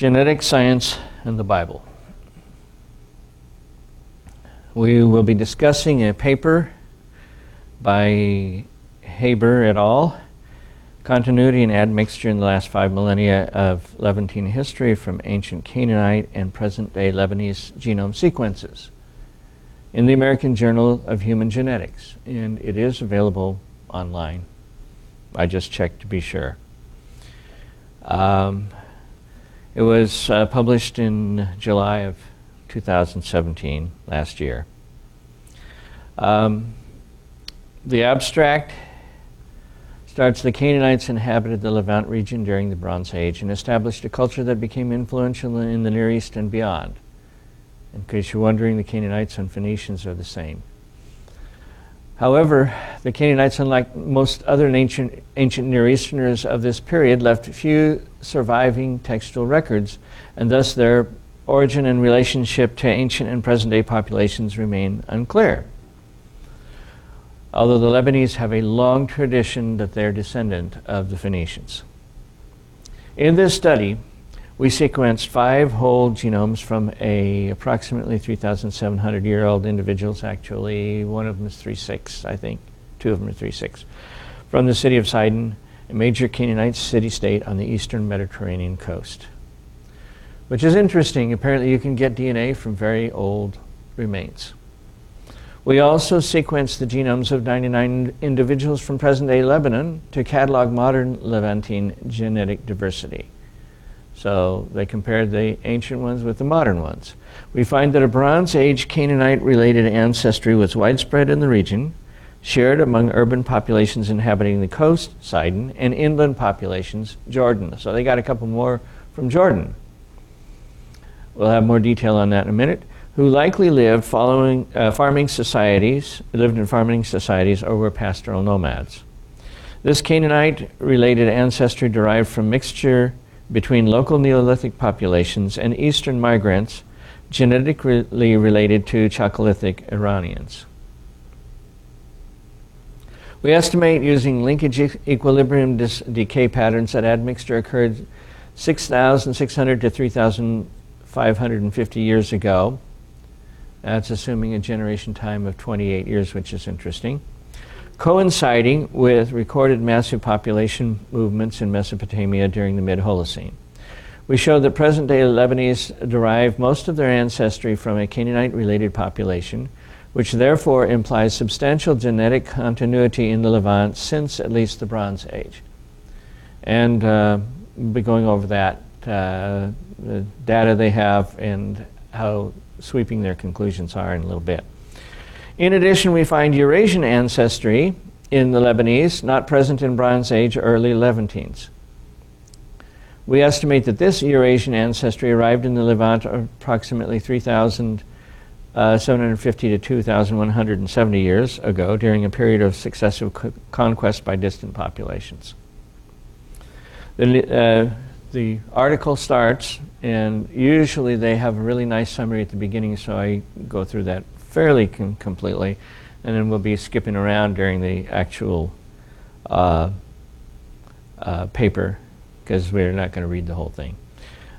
Genetic Science and the Bible. We will be discussing a paper by Haber et al. Continuity and admixture in the last five millennia of Levantine history from ancient Canaanite and present day Lebanese genome sequences in the American Journal of Human Genetics. And it is available online. I just checked to be sure. Um, it was uh, published in July of 2017, last year. Um, the abstract starts the Canaanites inhabited the Levant region during the Bronze Age and established a culture that became influential in the Near East and beyond. In case you're wondering, the Canaanites and Phoenicians are the same. However, the Canaanites, unlike most other ancient, ancient Near Easterners of this period, left few surviving textual records, and thus their origin and relationship to ancient and present day populations remain unclear. Although the Lebanese have a long tradition that they're descendant of the Phoenicians. In this study, we sequenced five whole genomes from a approximately 3,700 year old individuals. Actually, one of them is 3.6, I think. Two of them are 3.6. From the city of Sidon, a major Canaanite city-state on the eastern Mediterranean coast. Which is interesting. Apparently, you can get DNA from very old remains. We also sequenced the genomes of 99 individuals from present-day Lebanon to catalog modern Levantine genetic diversity. So they compared the ancient ones with the modern ones. We find that a Bronze Age Canaanite related ancestry was widespread in the region, shared among urban populations inhabiting the coast, Sidon, and inland populations, Jordan. So they got a couple more from Jordan. We'll have more detail on that in a minute. Who likely lived following uh, farming societies, lived in farming societies, or were pastoral nomads. This Canaanite related ancestry derived from mixture between local Neolithic populations and Eastern migrants genetically related to Chalcolithic Iranians. We estimate using linkage equilibrium decay patterns that admixture occurred 6,600 to 3,550 years ago. That's assuming a generation time of 28 years, which is interesting coinciding with recorded massive population movements in Mesopotamia during the mid Holocene. We show that present day Lebanese derive most of their ancestry from a Canaanite related population, which therefore implies substantial genetic continuity in the Levant since at least the Bronze Age. And uh, we'll be going over that, uh, the data they have, and how sweeping their conclusions are in a little bit. In addition, we find Eurasian ancestry in the Lebanese, not present in Bronze Age early Levantines. We estimate that this Eurasian ancestry arrived in the Levant approximately 3,750 uh, to 2,170 years ago during a period of successive co- conquest by distant populations. The, uh, the article starts, and usually they have a really nice summary at the beginning, so I go through that fairly com- completely, and then we'll be skipping around during the actual uh, uh, paper because we're not going to read the whole thing.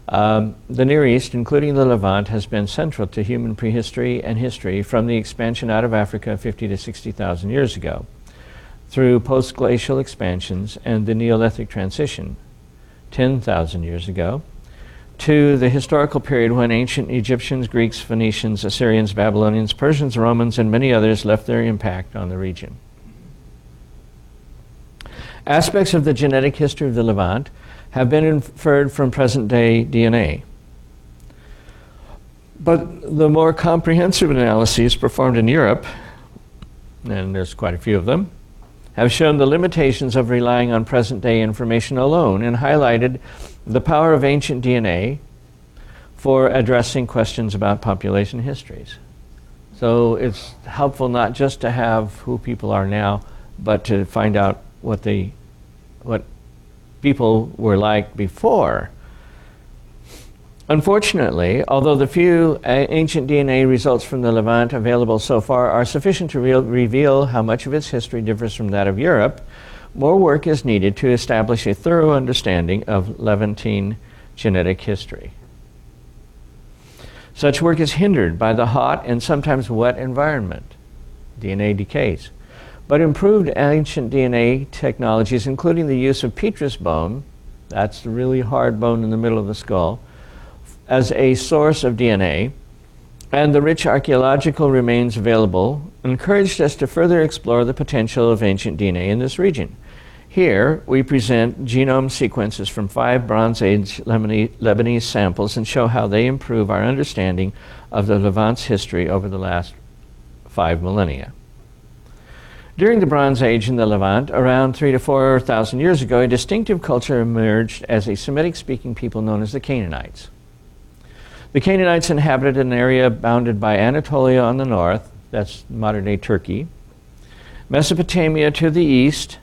Um, the Near East, including the Levant, has been central to human prehistory and history from the expansion out of Africa 50 to 60,000 years ago, through post glacial expansions and the Neolithic transition 10,000 years ago, to the historical period when ancient Egyptians, Greeks, Phoenicians, Assyrians, Babylonians, Persians, Romans, and many others left their impact on the region. Aspects of the genetic history of the Levant have been inferred from present day DNA. But the more comprehensive analyses performed in Europe, and there's quite a few of them, have shown the limitations of relying on present day information alone and highlighted the power of ancient DNA for addressing questions about population histories. So it's helpful not just to have who people are now, but to find out what they what people were like before. Unfortunately, although the few uh, ancient DNA results from the Levant available so far are sufficient to re- reveal how much of its history differs from that of Europe, more work is needed to establish a thorough understanding of Levantine genetic history. Such work is hindered by the hot and sometimes wet environment. DNA decays. But improved ancient DNA technologies, including the use of petrous bone, that's the really hard bone in the middle of the skull, as a source of DNA, and the rich archaeological remains available, encouraged us to further explore the potential of ancient DNA in this region. Here, we present genome sequences from five Bronze Age Lebanese samples and show how they improve our understanding of the Levant's history over the last five millennia. During the Bronze Age in the Levant, around three to four thousand years ago, a distinctive culture emerged as a Semitic speaking people known as the Canaanites. The Canaanites inhabited an area bounded by Anatolia on the north, that's modern day Turkey, Mesopotamia to the east,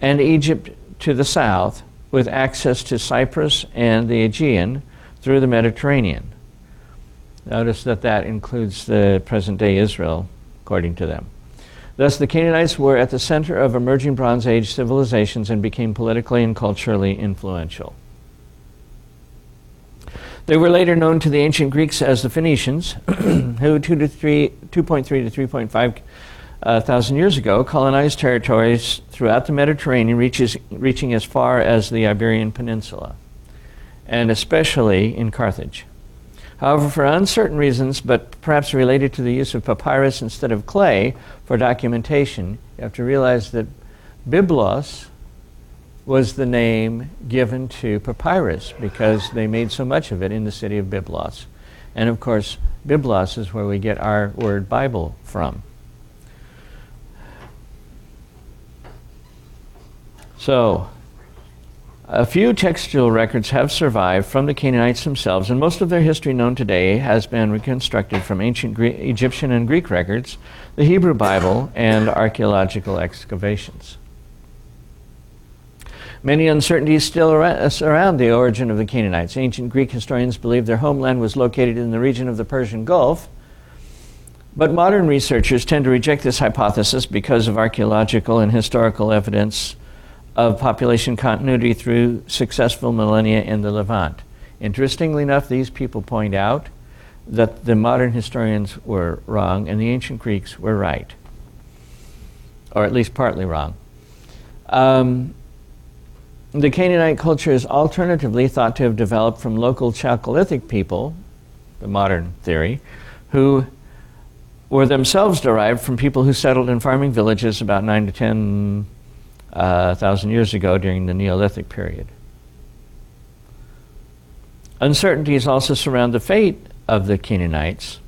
and Egypt to the south, with access to Cyprus and the Aegean through the Mediterranean. Notice that that includes the present day Israel, according to them. Thus, the Canaanites were at the center of emerging Bronze Age civilizations and became politically and culturally influential. They were later known to the ancient Greeks as the Phoenicians, who 2 to 3, 2.3 to 3.5 uh, thousand years ago, colonized territories throughout the Mediterranean, reaches, reaching as far as the Iberian Peninsula, and especially in Carthage. However, for uncertain reasons, but perhaps related to the use of papyrus instead of clay for documentation, you have to realize that Byblos was the name given to papyrus because they made so much of it in the city of Byblos. And of course, Byblos is where we get our word Bible from. So, a few textual records have survived from the Canaanites themselves, and most of their history known today has been reconstructed from ancient Egyptian and Greek records, the Hebrew Bible, and archaeological excavations. Many uncertainties still surround the origin of the Canaanites. Ancient Greek historians believe their homeland was located in the region of the Persian Gulf, but modern researchers tend to reject this hypothesis because of archaeological and historical evidence of population continuity through successful millennia in the Levant. Interestingly enough, these people point out that the modern historians were wrong and the ancient Greeks were right, or at least partly wrong. Um, the Canaanite culture is alternatively thought to have developed from local Chalcolithic people, the modern theory, who were themselves derived from people who settled in farming villages about 9 to 10 uh, thousand years ago during the Neolithic period. Uncertainties also surround the fate of the Canaanites,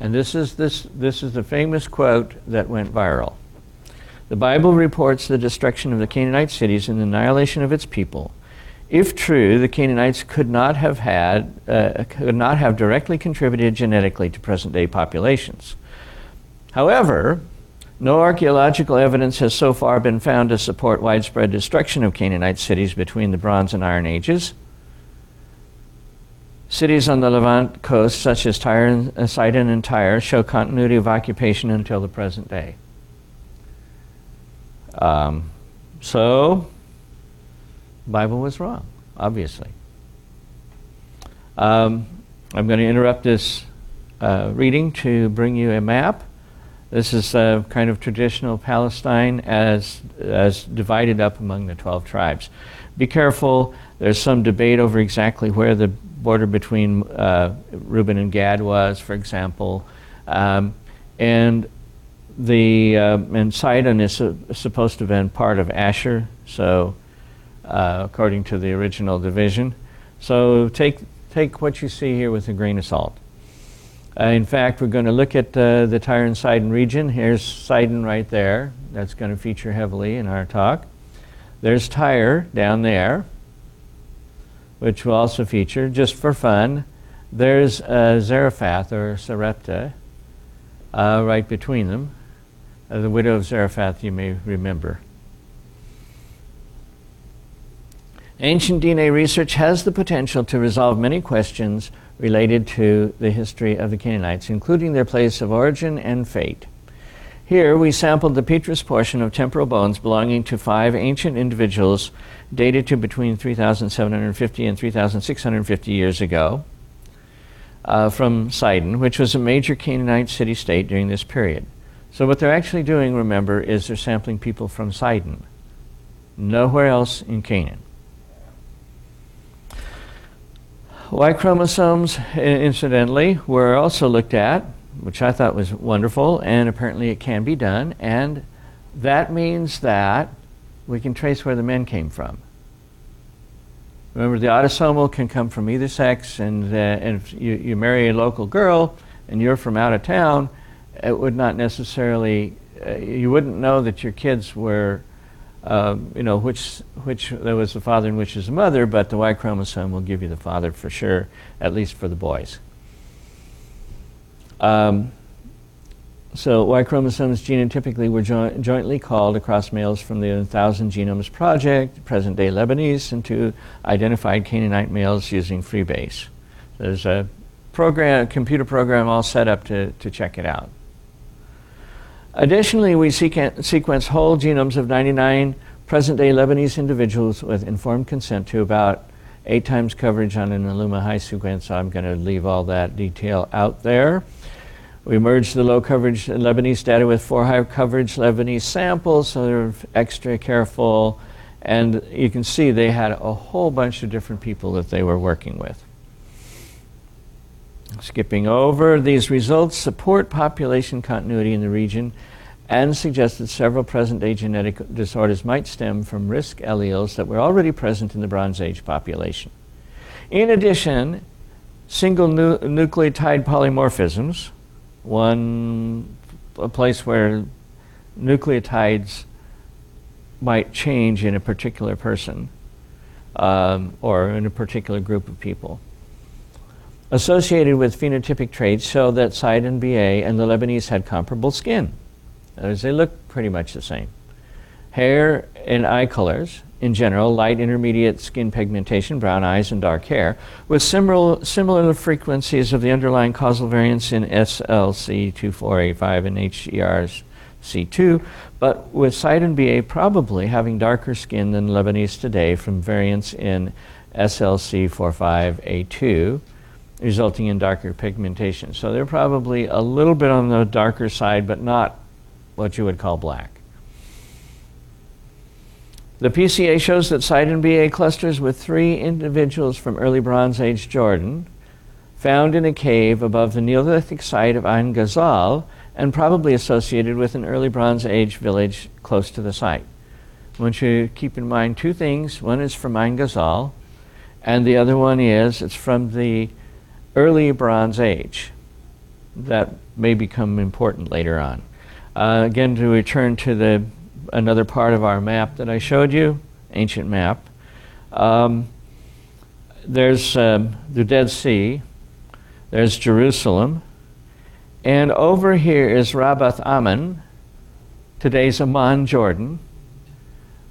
and this is, this, this is the famous quote that went viral. The Bible reports the destruction of the Canaanite cities and the annihilation of its people. If true, the Canaanites could not have had, uh, could not have directly contributed genetically to present day populations. However, no archaeological evidence has so far been found to support widespread destruction of Canaanite cities between the Bronze and Iron Ages. Cities on the Levant coast, such as Tyre and, Sidon and Tyre, show continuity of occupation until the present day. Um, so, the Bible was wrong, obviously. Um, I'm going to interrupt this uh, reading to bring you a map. This is a kind of traditional Palestine as, as divided up among the 12 tribes. Be careful, there's some debate over exactly where the border between uh, Reuben and Gad was, for example. Um, and the uh, and Sidon is su- supposed to have been part of Asher, so uh, according to the original division. So take take what you see here with a grain of salt. Uh, in fact, we're going to look at uh, the Tyre and Sidon region. Here's Sidon right there. That's going to feature heavily in our talk. There's Tyre down there, which will also feature just for fun. There's uh, Zarephath or Sarepta uh, right between them. Uh, the widow of Zarephath, you may remember. Ancient DNA research has the potential to resolve many questions related to the history of the Canaanites, including their place of origin and fate. Here, we sampled the petrous portion of temporal bones belonging to five ancient individuals dated to between 3,750 and 3,650 years ago uh, from Sidon, which was a major Canaanite city state during this period. So, what they're actually doing, remember, is they're sampling people from Sidon, nowhere else in Canaan. Y chromosomes, incidentally, were also looked at, which I thought was wonderful, and apparently it can be done. And that means that we can trace where the men came from. Remember, the autosomal can come from either sex, and, uh, and if you, you marry a local girl and you're from out of town, it would not necessarily, uh, you wouldn't know that your kids were, um, you know, which, which there was the father and which is the mother, but the Y chromosome will give you the father for sure, at least for the boys. Um, so Y chromosomes genotypically were jo- jointly called across males from the 1000 Genomes Project, present-day Lebanese, into identified Canaanite males using FreeBayes. There's a program, computer program all set up to, to check it out. Additionally, we sequen- sequence whole genomes of 99 present-day Lebanese individuals with informed consent to about eight times coverage on an Illumina high sequence. So I'm going to leave all that detail out there. We merged the low coverage Lebanese data with four high coverage Lebanese samples, so they're extra careful. And you can see they had a whole bunch of different people that they were working with. Skipping over, these results support population continuity in the region and suggest that several present day genetic disorders might stem from risk alleles that were already present in the Bronze Age population. In addition, single nu- nucleotide polymorphisms, one a place where nucleotides might change in a particular person um, or in a particular group of people. Associated with phenotypic traits show that Sidon BA and the Lebanese had comparable skin. As they look pretty much the same. Hair and eye colors, in general, light intermediate skin pigmentation, brown eyes, and dark hair, with similar, similar frequencies of the underlying causal variants in SLC24A5 and HERC2, but with Sidon BA probably having darker skin than Lebanese today from variants in SLC45A2 resulting in darker pigmentation. So they're probably a little bit on the darker side, but not what you would call black. The PCA shows that Sidon BA clusters with three individuals from early Bronze Age Jordan, found in a cave above the Neolithic site of Ein Ghazal, and probably associated with an early Bronze Age village close to the site. I want you to keep in mind two things. One is from Ein Ghazal, and the other one is it's from the early Bronze Age. That may become important later on. Uh, again, to return to the another part of our map that I showed you, ancient map. Um, there's um, the Dead Sea. There's Jerusalem. And over here is Rabbath Ammon, today's Amman, Jordan,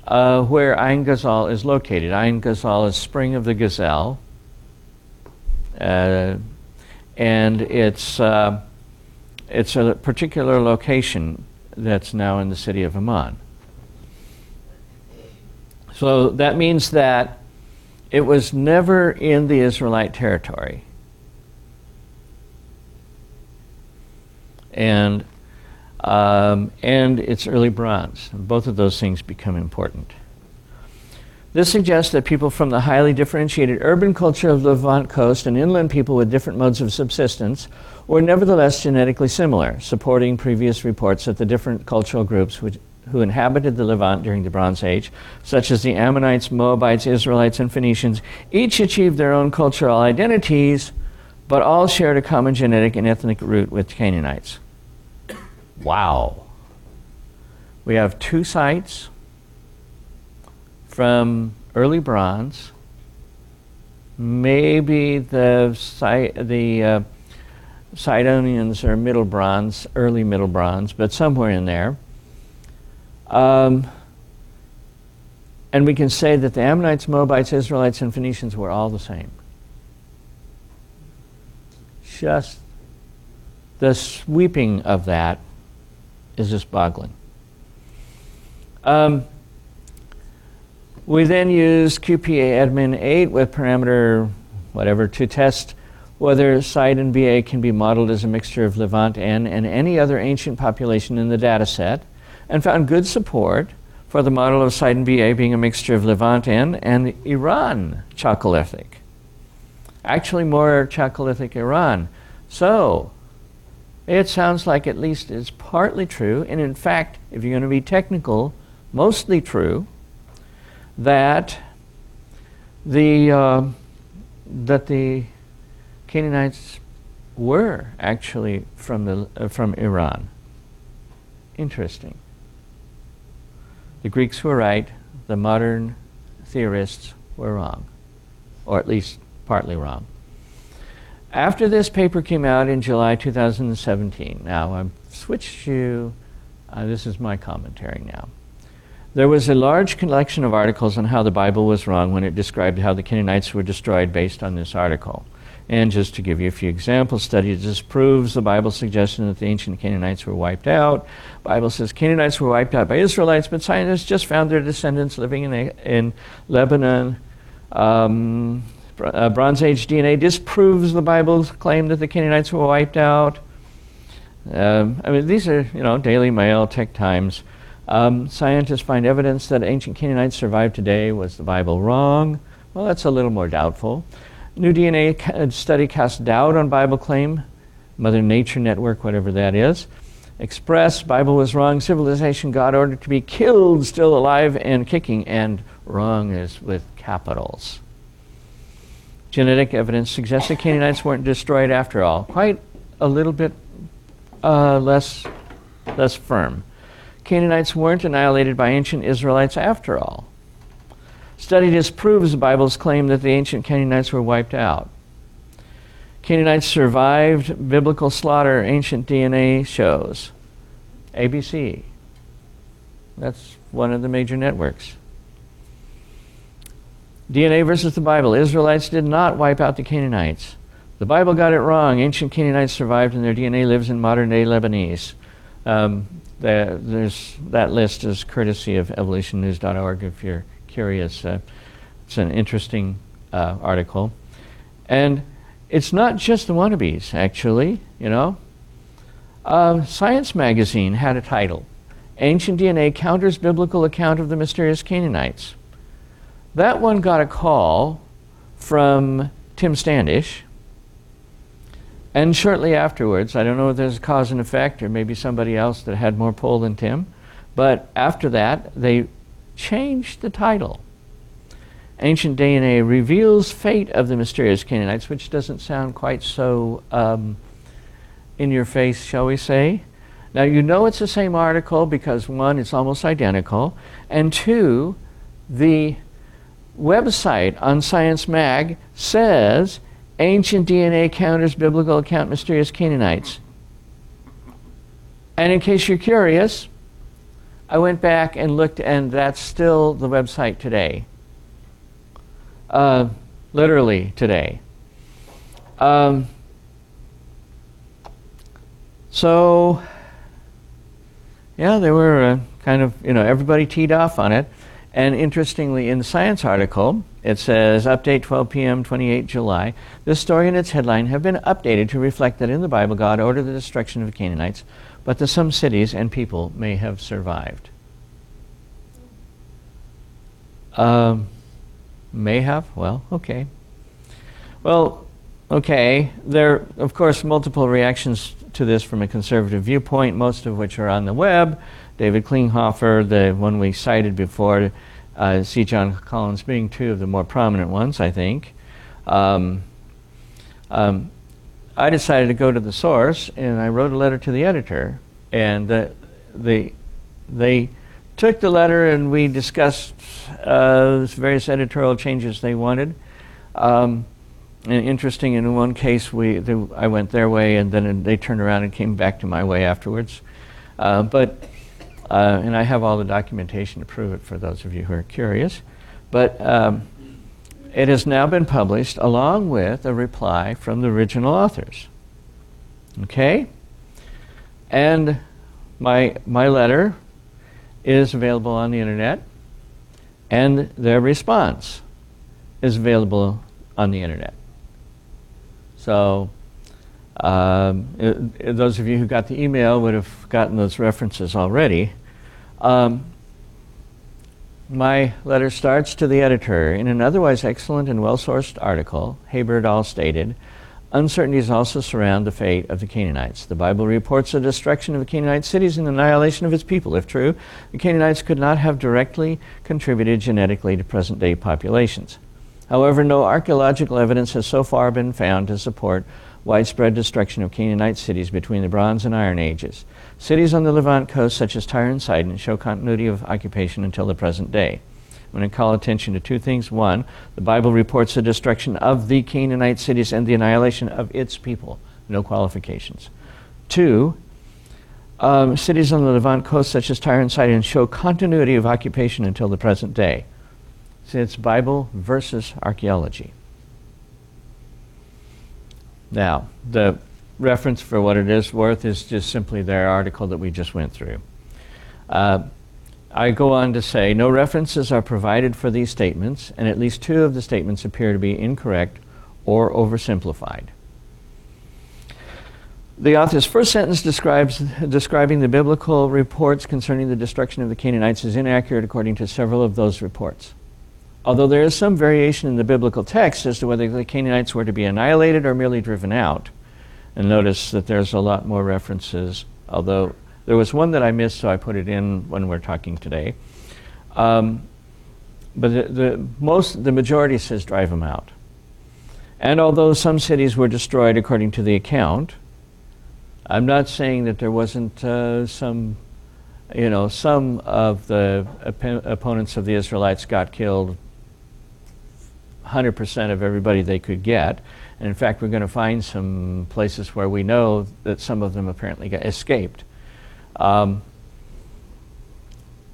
uh, where Ein Ghazal is located. Ein Ghazal is Spring of the Gazelle. Uh, and it's uh, it's a particular location that's now in the city of Amman. So that means that it was never in the Israelite territory. And, um, and it's early bronze. Both of those things become important. This suggests that people from the highly differentiated urban culture of the Levant coast and inland people with different modes of subsistence were nevertheless genetically similar, supporting previous reports that the different cultural groups which, who inhabited the Levant during the Bronze Age, such as the Ammonites, Moabites, Israelites, and Phoenicians, each achieved their own cultural identities, but all shared a common genetic and ethnic root with Canaanites. Wow. We have two sites from early bronze, maybe the, the uh, Sidonians are middle bronze, early middle bronze, but somewhere in there. Um, And we can say that the Ammonites, Moabites, Israelites, and Phoenicians were all the same. Just the sweeping of that is just boggling. Um, we then use QPA admin 8 with parameter whatever to test whether Sidon BA can be modeled as a mixture of Levant N and any other ancient population in the data set, and found good support for the model of Sidon BA being a mixture of Levant N and Iran Chalcolithic. Actually, more Chalcolithic Iran. So, it sounds like at least it's partly true, and in fact, if you're going to be technical, mostly true, that the, uh, that the Canaanites were actually from, the, uh, from Iran. Interesting. The Greeks were right, the modern theorists were wrong, or at least partly wrong. After this paper came out in July 2017, now I've switched to, uh, this is my commentary now. There was a large collection of articles on how the Bible was wrong when it described how the Canaanites were destroyed based on this article. And just to give you a few examples, study disproves the Bible suggestion that the ancient Canaanites were wiped out. Bible says Canaanites were wiped out by Israelites, but scientists just found their descendants living in, in Lebanon. Um, uh, Bronze Age DNA disproves the Bible's claim that the Canaanites were wiped out. Um, I mean, these are, you know, Daily Mail, Tech Times. Um, scientists find evidence that ancient Canaanites survived today. Was the Bible wrong? Well, that's a little more doubtful. New DNA uh, study casts doubt on Bible claim, Mother Nature Network, whatever that is. Express, Bible was wrong. Civilization, God ordered to be killed, still alive and kicking, and wrong is with capitals. Genetic evidence suggests that Canaanites weren't destroyed after all. Quite a little bit uh, less, less firm. Canaanites weren't annihilated by ancient Israelites after all. Study disproves the Bible's claim that the ancient Canaanites were wiped out. Canaanites survived biblical slaughter, ancient DNA shows. ABC. That's one of the major networks. DNA versus the Bible. Israelites did not wipe out the Canaanites. The Bible got it wrong. Ancient Canaanites survived, and their DNA lives in modern day Lebanese. Um, the, there's, that list is courtesy of evolutionnews.org if you're curious. Uh, it's an interesting uh, article. And it's not just the wannabes, actually, you know. Uh, Science magazine had a title Ancient DNA Counters Biblical Account of the Mysterious Canaanites. That one got a call from Tim Standish. And shortly afterwards, I don't know if there's a cause and effect or maybe somebody else that had more pull than Tim, but after that, they changed the title. Ancient DNA reveals fate of the mysterious Canaanites, which doesn't sound quite so um, in your face, shall we say. Now, you know it's the same article because one, it's almost identical, and two, the website on Science Mag says ancient DNA counters biblical account mysterious Canaanites. And in case you're curious, I went back and looked, and that's still the website today. Uh, literally today. Um, so, yeah, they were uh, kind of, you know, everybody teed off on it. And interestingly, in the science article, it says, update 12 p.m., 28 July. This story and its headline have been updated to reflect that in the Bible, God ordered the destruction of the Canaanites but that some cities and people may have survived. Um, may have? Well, okay. Well, okay. There are, of course, multiple reactions to this from a conservative viewpoint, most of which are on the web. David Klinghoffer, the one we cited before, uh, C. John Collins being two of the more prominent ones, I think. Um, um, I decided to go to the source and I wrote a letter to the editor. And the, the, they took the letter and we discussed uh, various editorial changes they wanted. Um, and interesting, in one case, we, I went their way and then they turned around and came back to my way afterwards. Uh, but Uh, and I have all the documentation to prove it for those of you who are curious. But um, it has now been published along with a reply from the original authors. Okay? And my, my letter is available on the internet, and their response is available on the internet. So, um, it, it, those of you who got the email would have gotten those references already. Um, my letter starts to the editor. In an otherwise excellent and well sourced article, Haber et al. stated Uncertainties also surround the fate of the Canaanites. The Bible reports the destruction of the Canaanite cities and the annihilation of its people. If true, the Canaanites could not have directly contributed genetically to present day populations. However, no archaeological evidence has so far been found to support widespread destruction of Canaanite cities between the Bronze and Iron Ages. Cities on the Levant coast, such as Tyre and Sidon, show continuity of occupation until the present day. I'm going to call attention to two things. One, the Bible reports the destruction of the Canaanite cities and the annihilation of its people. No qualifications. Two, um, cities on the Levant coast, such as Tyre and Sidon, show continuity of occupation until the present day. See, it's Bible versus archaeology. Now, the reference for what it is worth is just simply their article that we just went through. Uh, I go on to say no references are provided for these statements, and at least two of the statements appear to be incorrect or oversimplified. The author's first sentence describes describing the biblical reports concerning the destruction of the Canaanites is inaccurate according to several of those reports. Although there is some variation in the biblical text as to whether the Canaanites were to be annihilated or merely driven out, and notice that there's a lot more references, although there was one that I missed, so I put it in when we're talking today. Um, but the, the, most, the majority says drive them out. And although some cities were destroyed according to the account, I'm not saying that there wasn't uh, some, you know, some of the op- opponents of the Israelites got killed 100% of everybody they could get. And in fact, we're going to find some places where we know that some of them apparently got escaped. Um,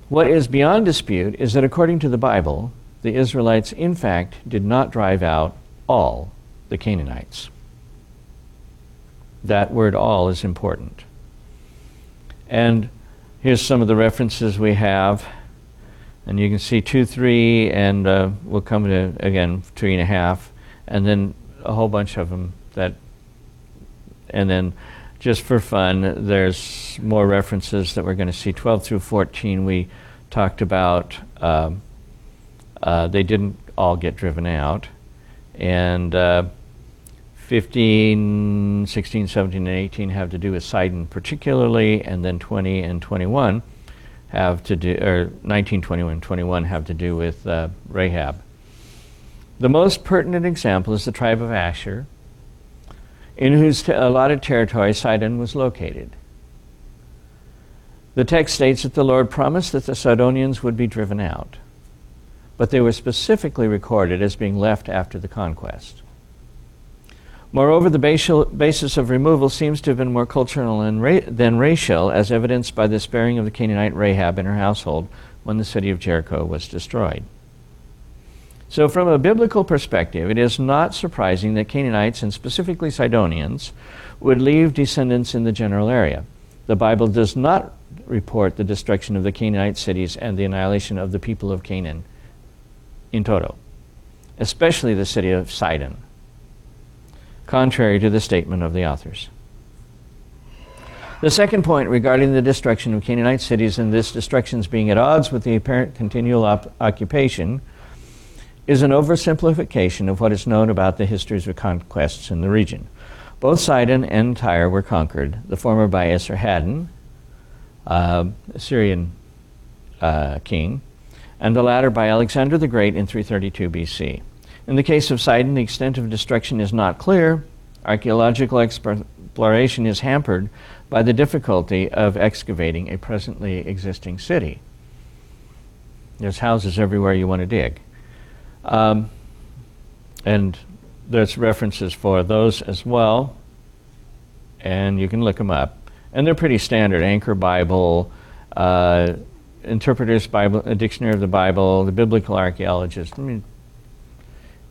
what is beyond dispute is that according to the Bible, the Israelites, in fact, did not drive out all the Canaanites. That word all is important. And here's some of the references we have. And you can see 2, 3, and uh, we'll come to, again, 3 and a half, and then a whole bunch of them that, and then just for fun, there's more references that we're going to see. 12 through 14, we talked about um, uh, they didn't all get driven out. And uh, 15, 16, 17, and 18 have to do with Sidon particularly, and then 20 and 21 have to do, or 19, 21, 21 have to do with uh, Rahab. The most pertinent example is the tribe of Asher, in whose allotted territory Sidon was located. The text states that the Lord promised that the Sidonians would be driven out, but they were specifically recorded as being left after the conquest. Moreover, the basis of removal seems to have been more cultural than racial, as evidenced by the sparing of the Canaanite Rahab and her household when the city of Jericho was destroyed. So, from a biblical perspective, it is not surprising that Canaanites, and specifically Sidonians, would leave descendants in the general area. The Bible does not report the destruction of the Canaanite cities and the annihilation of the people of Canaan in toto, especially the city of Sidon, contrary to the statement of the authors. The second point regarding the destruction of Canaanite cities and this destruction being at odds with the apparent continual op- occupation is an oversimplification of what is known about the histories of conquests in the region. Both Sidon and Tyre were conquered, the former by Esarhaddon, uh, Syrian uh, king, and the latter by Alexander the Great in 332 BC. In the case of Sidon, the extent of destruction is not clear. Archaeological exploration is hampered by the difficulty of excavating a presently existing city. There's houses everywhere you want to dig. Um, and there's references for those as well, and you can look them up. And they're pretty standard Anchor Bible, uh, interpreters, Bible, a dictionary of the Bible, the biblical archaeologist. I mean,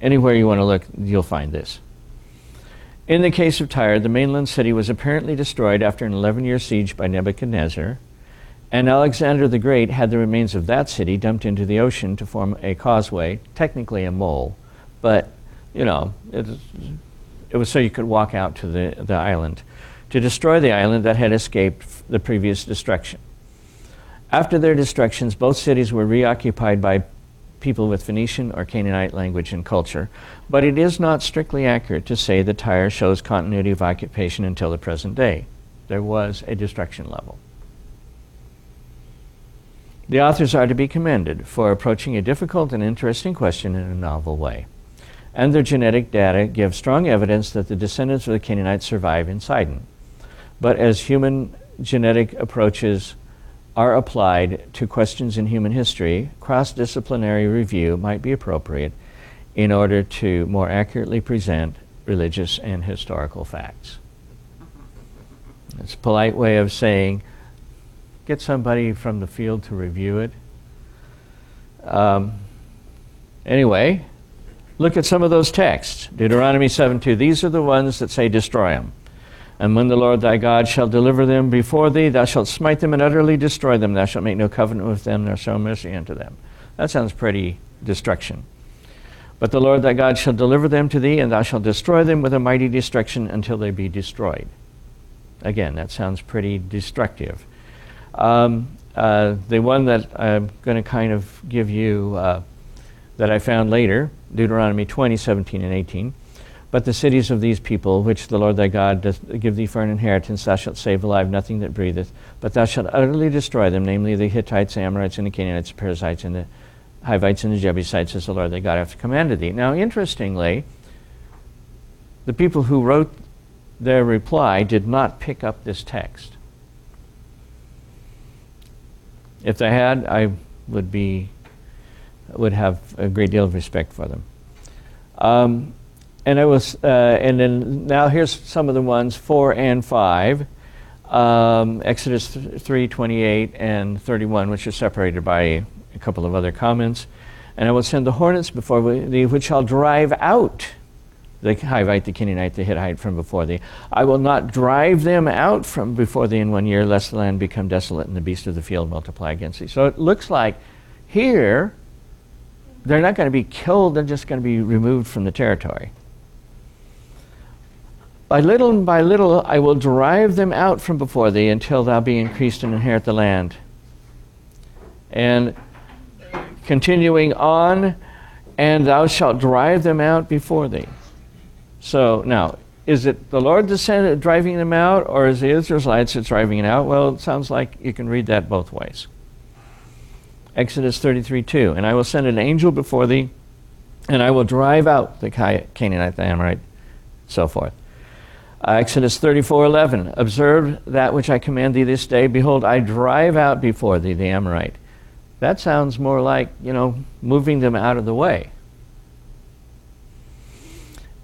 anywhere you want to look, you'll find this. In the case of Tyre, the mainland city was apparently destroyed after an 11 year siege by Nebuchadnezzar, and Alexander the Great had the remains of that city dumped into the ocean to form a causeway, technically a mole, but you know, it, it was so you could walk out to the, the island, to destroy the island that had escaped the previous destruction. After their destructions, both cities were reoccupied by people with Phoenician or Canaanite language and culture, but it is not strictly accurate to say that Tyre shows continuity of occupation until the present day. There was a destruction level. The authors are to be commended for approaching a difficult and interesting question in a novel way. And their genetic data give strong evidence that the descendants of the Canaanites survive in Sidon. But as human genetic approaches are applied to questions in human history, cross disciplinary review might be appropriate in order to more accurately present religious and historical facts. It's a polite way of saying get somebody from the field to review it. Um, anyway, look at some of those texts. Deuteronomy 7 2. These are the ones that say, destroy them. And when the Lord thy God shall deliver them before thee, thou shalt smite them and utterly destroy them. Thou shalt make no covenant with them, nor show mercy unto them. That sounds pretty destruction. But the Lord thy God shall deliver them to thee, and thou shalt destroy them with a mighty destruction until they be destroyed. Again, that sounds pretty destructive. Um, uh, the one that I'm going to kind of give you uh, that I found later, Deuteronomy 20, 17, and 18. But the cities of these people, which the Lord thy God doth give thee for an inheritance, thou shalt save alive nothing that breatheth, but thou shalt utterly destroy them, namely the Hittites, Amorites, and the Canaanites, the Perizzites, and the Hivites, and the Jebusites, as the Lord thy God hath commanded thee. Now, interestingly, the people who wrote their reply did not pick up this text. If they had, I would be would have a great deal of respect for them. Um, and it was, uh, and then now here's some of the ones four and five. Um, Exodus 3, 28 and 31, which are separated by a couple of other comments. And I will send the hornets before thee, which shall drive out the Hivite, the Canaanite, the Hittite from before thee. I will not drive them out from before thee in one year, lest the land become desolate and the beasts of the field multiply against thee. So it looks like here, they're not going to be killed, they're just going to be removed from the territory. By little and by little I will drive them out from before thee until thou be increased and inherit the land. And continuing on, and thou shalt drive them out before thee. So now, is it the Lord that's uh, driving them out, or is the Israelites that's driving it out? Well, it sounds like you can read that both ways. Exodus 33 2. And I will send an angel before thee, and I will drive out the Canaanite, the Amorite, so forth. Uh, Exodus 34 11. Observe that which I command thee this day. Behold, I drive out before thee the Amorite. That sounds more like, you know, moving them out of the way.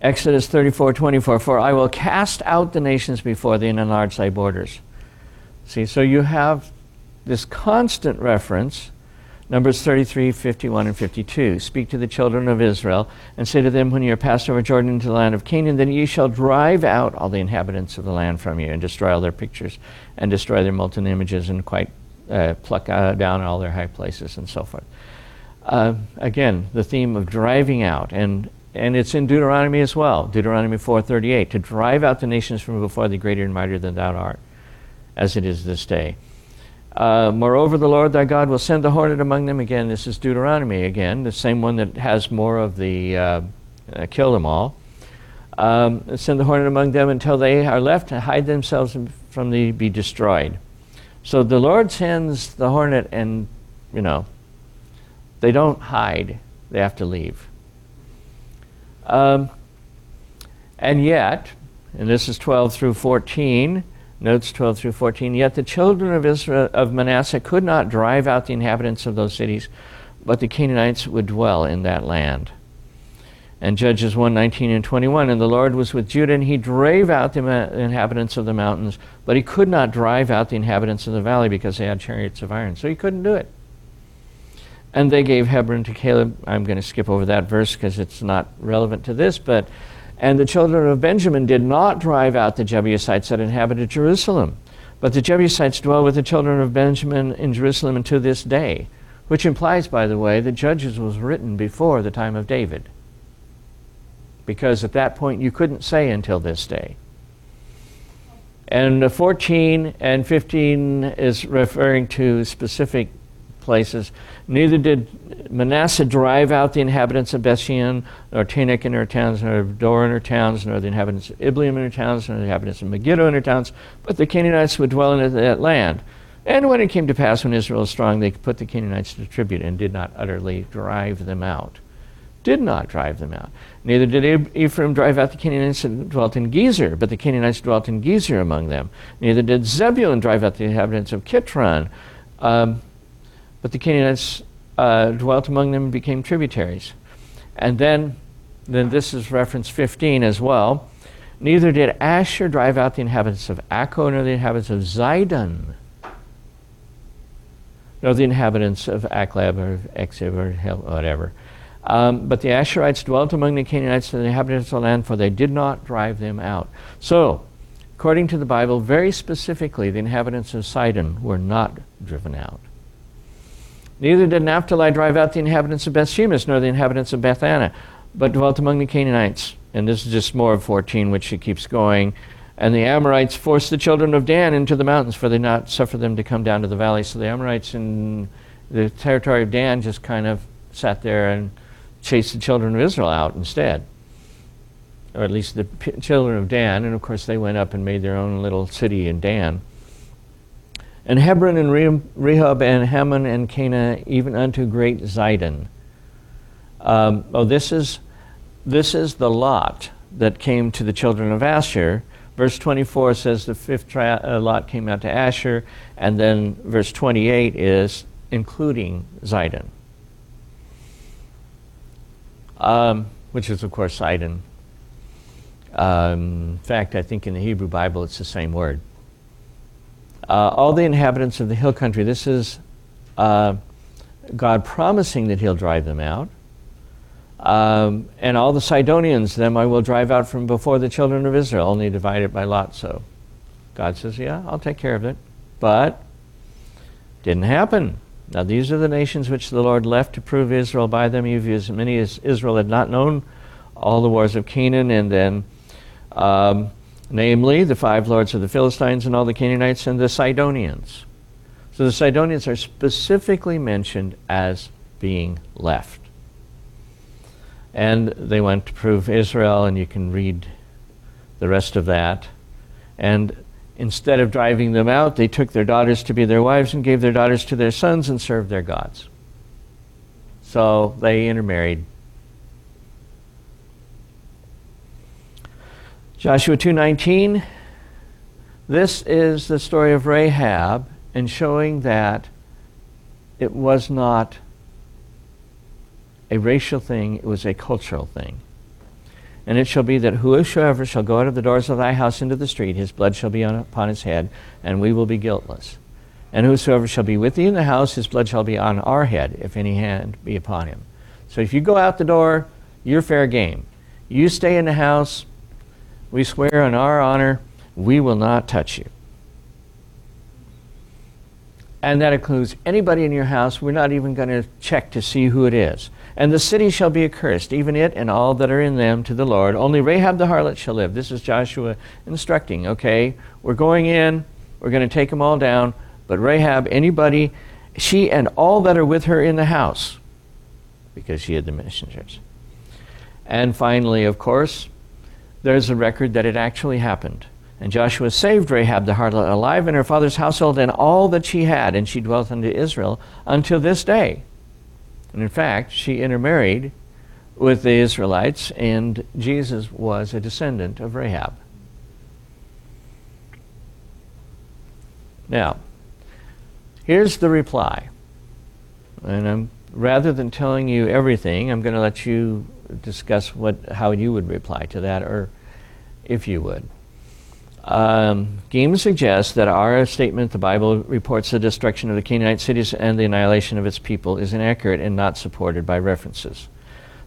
Exodus 34 24, for I will cast out the nations before thee and enlarge thy borders. See, so you have this constant reference, Numbers 33, 51, and 52. Speak to the children of Israel and say to them, When you are passed over Jordan into the land of Canaan, then ye shall drive out all the inhabitants of the land from you and destroy all their pictures and destroy their molten images and quite uh, pluck uh, down all their high places and so forth. Uh, again, the theme of driving out. And and it's in Deuteronomy as well, Deuteronomy 4:38, to drive out the nations from before thee greater and mightier than thou art, as it is this day. Uh, moreover, the Lord thy God will send the hornet among them again. This is Deuteronomy again, the same one that has more of the uh, uh, kill them all. Um, send the hornet among them until they are left to hide themselves from thee, be destroyed. So the Lord sends the hornet, and you know, they don't hide; they have to leave. Um, and yet, and this is 12 through 14, notes 12 through 14, yet the children of Israel of Manasseh could not drive out the inhabitants of those cities, but the Canaanites would dwell in that land. And Judges 1 19 and 21. And the Lord was with Judah, and he drave out the inhabitants of the mountains, but he could not drive out the inhabitants of the valley because they had chariots of iron. So he couldn't do it. And they gave Hebron to Caleb. I'm going to skip over that verse because it's not relevant to this, but and the children of Benjamin did not drive out the Jebusites that inhabited Jerusalem. But the Jebusites dwell with the children of Benjamin in Jerusalem unto this day, which implies, by the way, that Judges was written before the time of David because at that point you couldn't say until this day. And 14 and 15 is referring to specific places. Neither did Manasseh drive out the inhabitants of Bethshean, nor Taanach in her towns, nor Dor in her towns, nor the inhabitants of Ibleam in her towns, nor the inhabitants of Megiddo in her towns, but the Canaanites would dwell in that land. And when it came to pass, when Israel was strong, they put the Canaanites to tribute and did not utterly drive them out did not drive them out. Neither did Ephraim drive out the Canaanites that dwelt in Gezer, but the Canaanites dwelt in Gezer among them. Neither did Zebulun drive out the inhabitants of Kitron, um, but the Canaanites uh, dwelt among them and became tributaries. And then, then this is reference 15 as well. Neither did Asher drive out the inhabitants of Acco, nor the inhabitants of Zidon, nor the inhabitants of Aklab or Exib or whatever. Um, but the Asherites dwelt among the Canaanites and the inhabitants of the land, for they did not drive them out. So, according to the Bible, very specifically, the inhabitants of Sidon were not driven out. Neither did Naphtali drive out the inhabitants of Bethshemesh, nor the inhabitants of Bethana, but dwelt among the Canaanites. And this is just more of 14, which it keeps going. And the Amorites forced the children of Dan into the mountains, for they not suffer them to come down to the valley. So the Amorites in the territory of Dan just kind of sat there and chased the children of Israel out instead. Or at least the p- children of Dan, and of course they went up and made their own little city in Dan. And Hebron and Rehob and Hammon and Kanah, even unto great Zidon. Um, oh, this is, this is the lot that came to the children of Asher. Verse 24 says the fifth tra- uh, lot came out to Asher, and then verse 28 is including Zidon um, which is, of course, Sidon. Um, in fact, I think in the Hebrew Bible it's the same word. Uh, all the inhabitants of the hill country, this is uh, God promising that He'll drive them out. Um, and all the Sidonians, them I will drive out from before the children of Israel, only divided by lot. So God says, Yeah, I'll take care of it. But didn't happen. Now, these are the nations which the Lord left to prove Israel by them, even as many as Israel had not known all the wars of Canaan, and then, um, namely, the five lords of the Philistines, and all the Canaanites, and the Sidonians. So the Sidonians are specifically mentioned as being left. And they went to prove Israel, and you can read the rest of that. And Instead of driving them out, they took their daughters to be their wives and gave their daughters to their sons and served their gods. So they intermarried. Joshua 2:19 This is the story of Rahab and showing that it was not a racial thing, it was a cultural thing. And it shall be that whosoever shall go out of the doors of thy house into the street, his blood shall be on, upon his head, and we will be guiltless. And whosoever shall be with thee in the house, his blood shall be on our head, if any hand be upon him. So if you go out the door, you're fair game. You stay in the house, we swear on our honor, we will not touch you. And that includes anybody in your house. We're not even going to check to see who it is. And the city shall be accursed, even it and all that are in them, to the Lord. Only Rahab the harlot shall live. This is Joshua instructing, okay? We're going in, we're going to take them all down, but Rahab, anybody, she and all that are with her in the house, because she had the messengers. And finally, of course, there's a record that it actually happened. And Joshua saved Rahab the harlot alive in her father's household and all that she had, and she dwelt unto Israel until this day. And in fact, she intermarried with the Israelites, and Jesus was a descendant of Rahab. Now, here's the reply. And I'm, rather than telling you everything, I'm going to let you discuss what, how you would reply to that, or if you would. Um, Giem suggests that our statement, the Bible reports the destruction of the Canaanite cities and the annihilation of its people, is inaccurate and not supported by references.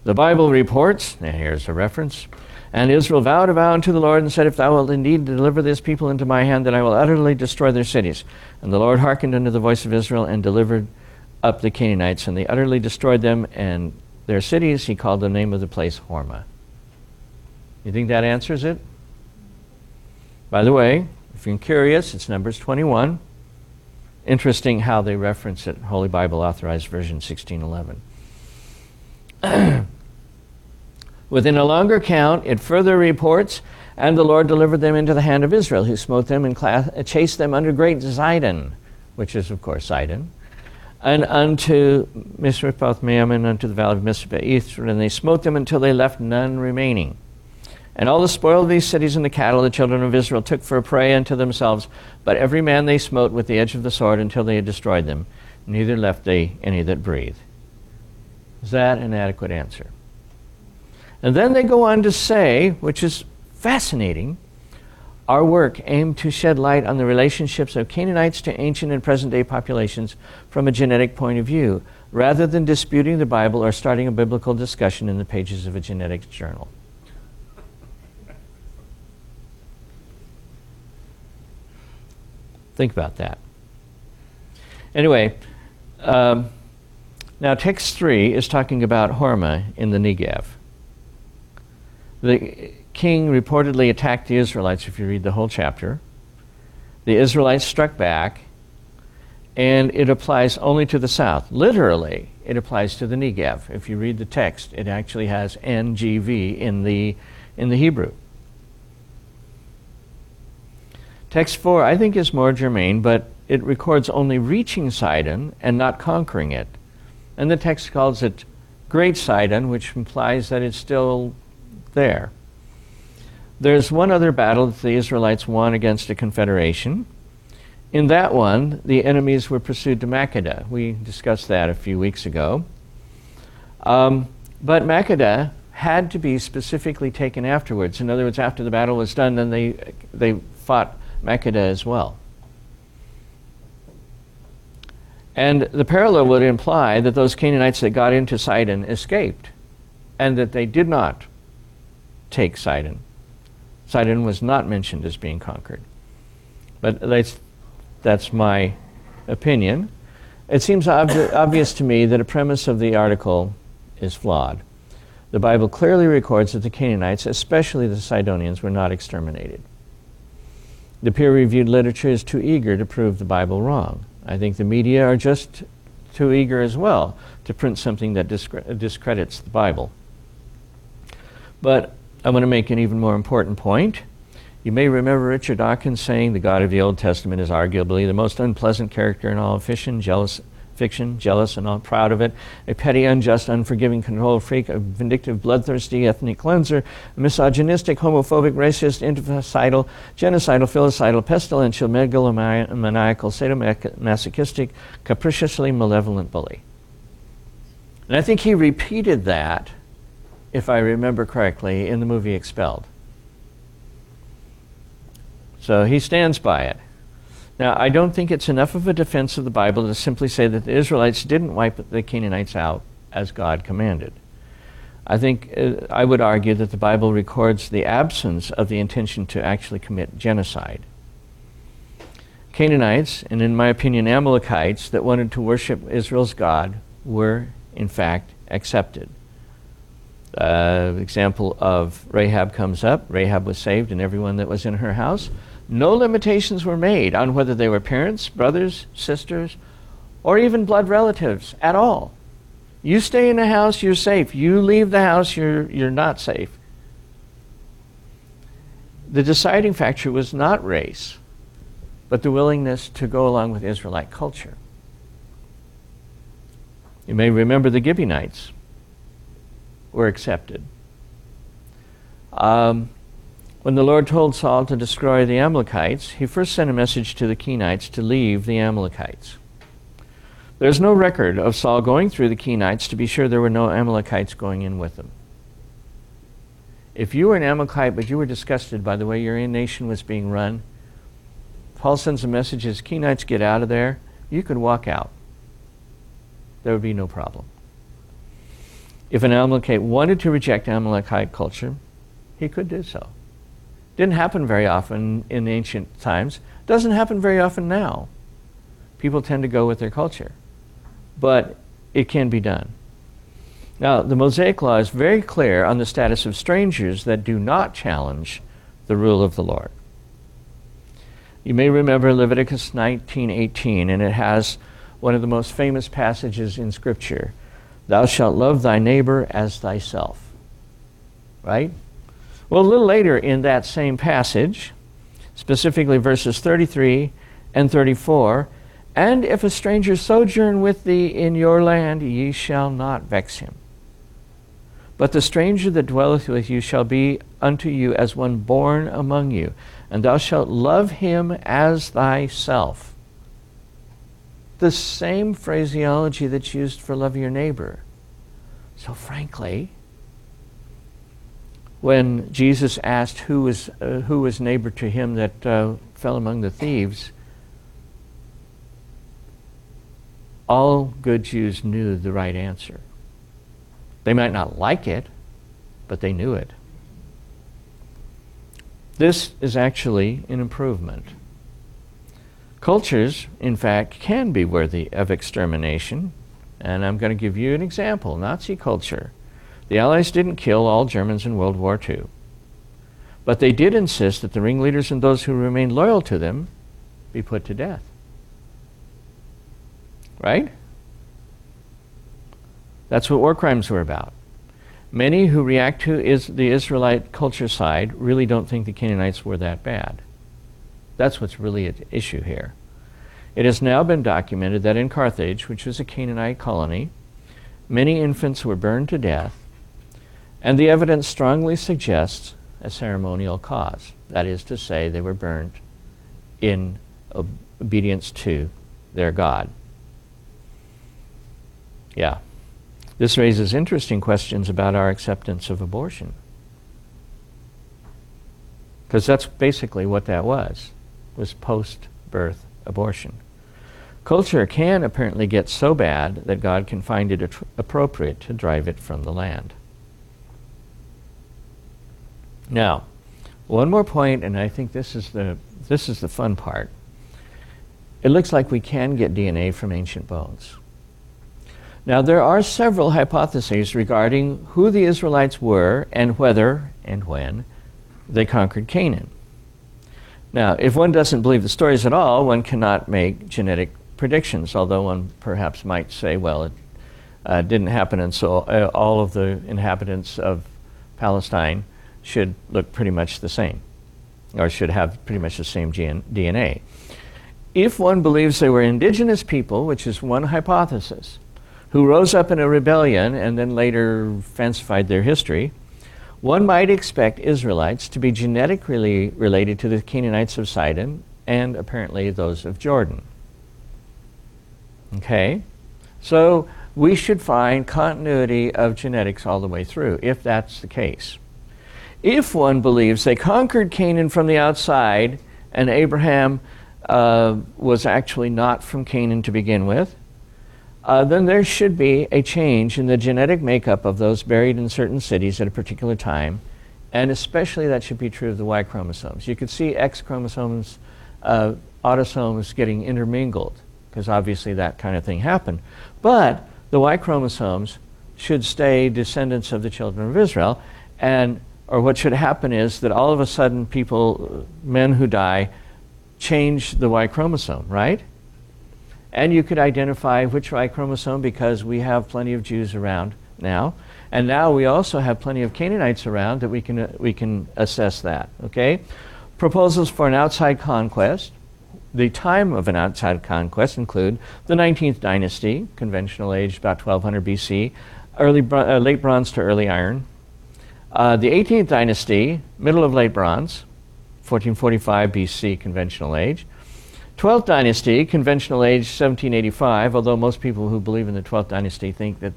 The Bible reports, and here's a reference, and Israel vowed a vow unto the Lord and said, If thou wilt indeed deliver this people into my hand, then I will utterly destroy their cities. And the Lord hearkened unto the voice of Israel and delivered up the Canaanites, and they utterly destroyed them and their cities. He called the name of the place Hormah. You think that answers it? By the way, if you're curious, it's Numbers 21. Interesting how they reference it, Holy Bible Authorized Version 1611. Within a longer count, it further reports, and the Lord delivered them into the hand of Israel, who smote them and class- chased them under great Zidon, which is, of course, Sidon, and unto Misrephoth Maim and unto the valley of Mizpeh, and they smote them until they left none remaining. And all the spoil of these cities and the cattle the children of Israel took for a prey unto themselves, but every man they smote with the edge of the sword until they had destroyed them, neither left they any that breathed. Is that an adequate answer? And then they go on to say, which is fascinating, our work aimed to shed light on the relationships of Canaanites to ancient and present day populations from a genetic point of view, rather than disputing the Bible or starting a biblical discussion in the pages of a genetics journal. Think about that. Anyway, um, now text 3 is talking about Hormah in the Negev. The king reportedly attacked the Israelites, if you read the whole chapter. The Israelites struck back, and it applies only to the south. Literally, it applies to the Negev. If you read the text, it actually has NGV in the, in the Hebrew. Text 4, I think, is more germane, but it records only reaching Sidon and not conquering it. And the text calls it Great Sidon, which implies that it's still there. There's one other battle that the Israelites won against a confederation. In that one, the enemies were pursued to Makkedah. We discussed that a few weeks ago. Um, but Makkedah had to be specifically taken afterwards. In other words, after the battle was done, then they, they fought Makkedah as well. And the parallel would imply that those Canaanites that got into Sidon escaped, and that they did not take Sidon. Sidon was not mentioned as being conquered. But that's, that's my opinion. It seems ob- obvious to me that a premise of the article is flawed. The Bible clearly records that the Canaanites, especially the Sidonians, were not exterminated. The peer reviewed literature is too eager to prove the Bible wrong. I think the media are just too eager as well to print something that discre- discredits the Bible. But I want to make an even more important point. You may remember Richard Dawkins saying the God of the Old Testament is arguably the most unpleasant character in all of fiction, jealous, fiction, jealous and all proud of it, a petty, unjust, unforgiving control freak, a vindictive, bloodthirsty ethnic cleanser, a misogynistic, homophobic, racist, infanticidal, genocidal, filicidal, pestilential, megalomaniacal, sadomasochistic, capriciously malevolent bully. And I think he repeated that, if I remember correctly, in the movie Expelled. So he stands by it. Now, I don't think it's enough of a defense of the Bible to simply say that the Israelites didn't wipe the Canaanites out as God commanded. I think uh, I would argue that the Bible records the absence of the intention to actually commit genocide. Canaanites, and in my opinion, Amalekites that wanted to worship Israel's God were, in fact, accepted. Uh, example of Rahab comes up. Rahab was saved, and everyone that was in her house. No limitations were made on whether they were parents, brothers, sisters, or even blood relatives at all. You stay in the house, you're safe. You leave the house, you're, you're not safe. The deciding factor was not race, but the willingness to go along with Israelite culture. You may remember the Gibeonites were accepted. Um, when the Lord told Saul to destroy the Amalekites, he first sent a message to the Kenites to leave the Amalekites. There's no record of Saul going through the Kenites to be sure there were no Amalekites going in with them. If you were an Amalekite but you were disgusted by the way your nation was being run, Paul sends a message as Kenites get out of there, you could walk out. There would be no problem. If an Amalekite wanted to reject Amalekite culture, he could do so. Didn't happen very often in ancient times. Doesn't happen very often now. People tend to go with their culture. But it can be done. Now, the Mosaic Law is very clear on the status of strangers that do not challenge the rule of the Lord. You may remember Leviticus 19:18 and it has one of the most famous passages in scripture. Thou shalt love thy neighbor as thyself. Right? Well, a little later in that same passage, specifically verses 33 and 34, and if a stranger sojourn with thee in your land, ye shall not vex him. But the stranger that dwelleth with you shall be unto you as one born among you, and thou shalt love him as thyself. The same phraseology that's used for love your neighbor. So, frankly, when Jesus asked who was, uh, who was neighbor to him that uh, fell among the thieves, all good Jews knew the right answer. They might not like it, but they knew it. This is actually an improvement. Cultures, in fact, can be worthy of extermination, and I'm going to give you an example Nazi culture. The Allies didn't kill all Germans in World War II, but they did insist that the ringleaders and those who remained loyal to them be put to death. Right? That's what war crimes were about. Many who react to is the Israelite culture side really don't think the Canaanites were that bad. That's what's really at issue here. It has now been documented that in Carthage, which was a Canaanite colony, many infants were burned to death, and the evidence strongly suggests a ceremonial cause. That is to say, they were burned in obedience to their God. Yeah. This raises interesting questions about our acceptance of abortion. Because that's basically what that was, was post-birth abortion. Culture can apparently get so bad that God can find it appropriate to drive it from the land. Now, one more point, and I think this is the this is the fun part. It looks like we can get DNA from ancient bones. Now, there are several hypotheses regarding who the Israelites were and whether and when they conquered Canaan. Now, if one doesn't believe the stories at all, one cannot make genetic predictions, although one perhaps might say, well, it uh, didn't happen, and so uh, all of the inhabitants of Palestine should look pretty much the same, or should have pretty much the same gen- DNA. If one believes they were indigenous people, which is one hypothesis, who rose up in a rebellion and then later fancified their history, one might expect Israelites to be genetically related to the Canaanites of Sidon and apparently those of Jordan. Okay? So we should find continuity of genetics all the way through, if that's the case. If one believes they conquered Canaan from the outside and Abraham uh, was actually not from Canaan to begin with, uh, then there should be a change in the genetic makeup of those buried in certain cities at a particular time, and especially that should be true of the Y chromosomes. You could see X chromosomes, uh, autosomes getting intermingled, because obviously that kind of thing happened. But the Y chromosomes should stay descendants of the children of Israel, and or what should happen is that all of a sudden people, men who die, change the Y chromosome, right? And you could identify which Y chromosome because we have plenty of Jews around now. And now we also have plenty of Canaanites around that we can, uh, we can assess that. Okay? Proposals for an outside conquest. The time of an outside conquest include the 19th dynasty, conventional age about 1200 BC, early, uh, late bronze to early iron. Uh, the 18th dynasty, middle of late bronze, 1445 BC, conventional age. 12th dynasty, conventional age 1785, although most people who believe in the 12th dynasty think that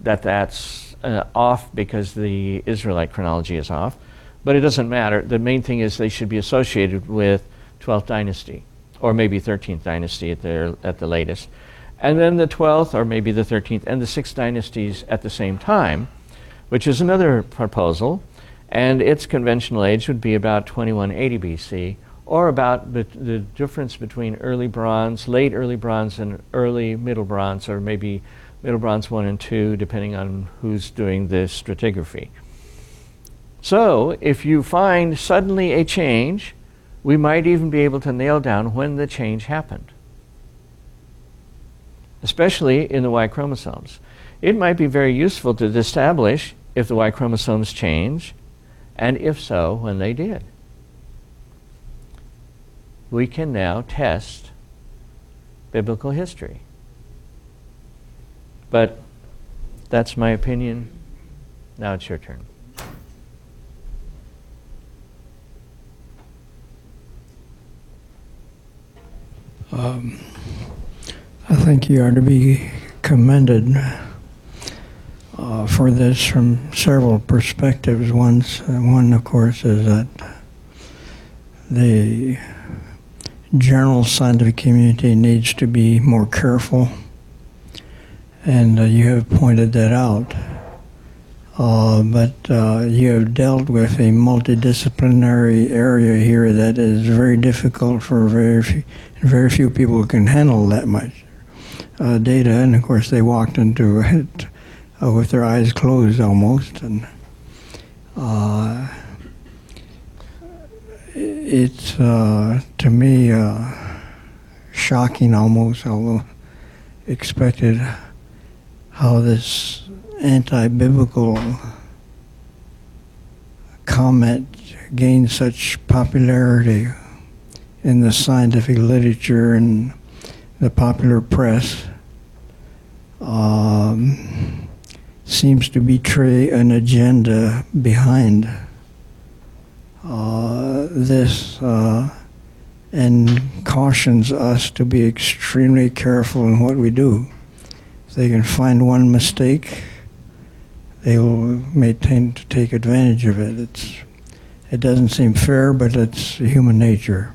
that that's uh, off because the Israelite chronology is off, but it doesn't matter. The main thing is they should be associated with 12th dynasty, or maybe 13th dynasty at, their, at the latest. And then the 12th, or maybe the 13th, and the 6th dynasties at the same time, which is another proposal. And its conventional age would be about 2180 BC, or about the difference between early bronze, late early bronze, and early middle bronze, or maybe middle bronze 1 and 2, depending on who's doing the stratigraphy. So, if you find suddenly a change, we might even be able to nail down when the change happened, especially in the Y chromosomes. It might be very useful to establish if the Y chromosomes change, and if so, when they did we can now test biblical history. But that's my opinion. Now it's your turn. Um, I think you are to be commended uh, for this from several perspectives. One's, uh, one, of course, is that the general scientific community needs to be more careful, and uh, you have pointed that out. Uh, but uh, you have dealt with a multidisciplinary area here that is very difficult for very few, very few people can handle that much uh, data. And of course, they walked into it uh, with their eyes closed almost, and uh, it's uh, to me uh, shocking almost, although expected how this anti-biblical comment gained such popularity in the scientific literature and the popular press um, seems to betray an agenda behind this uh, and cautions us to be extremely careful in what we do. If they can find one mistake, they will tend to take advantage of it. It's, it doesn't seem fair, but it's human nature.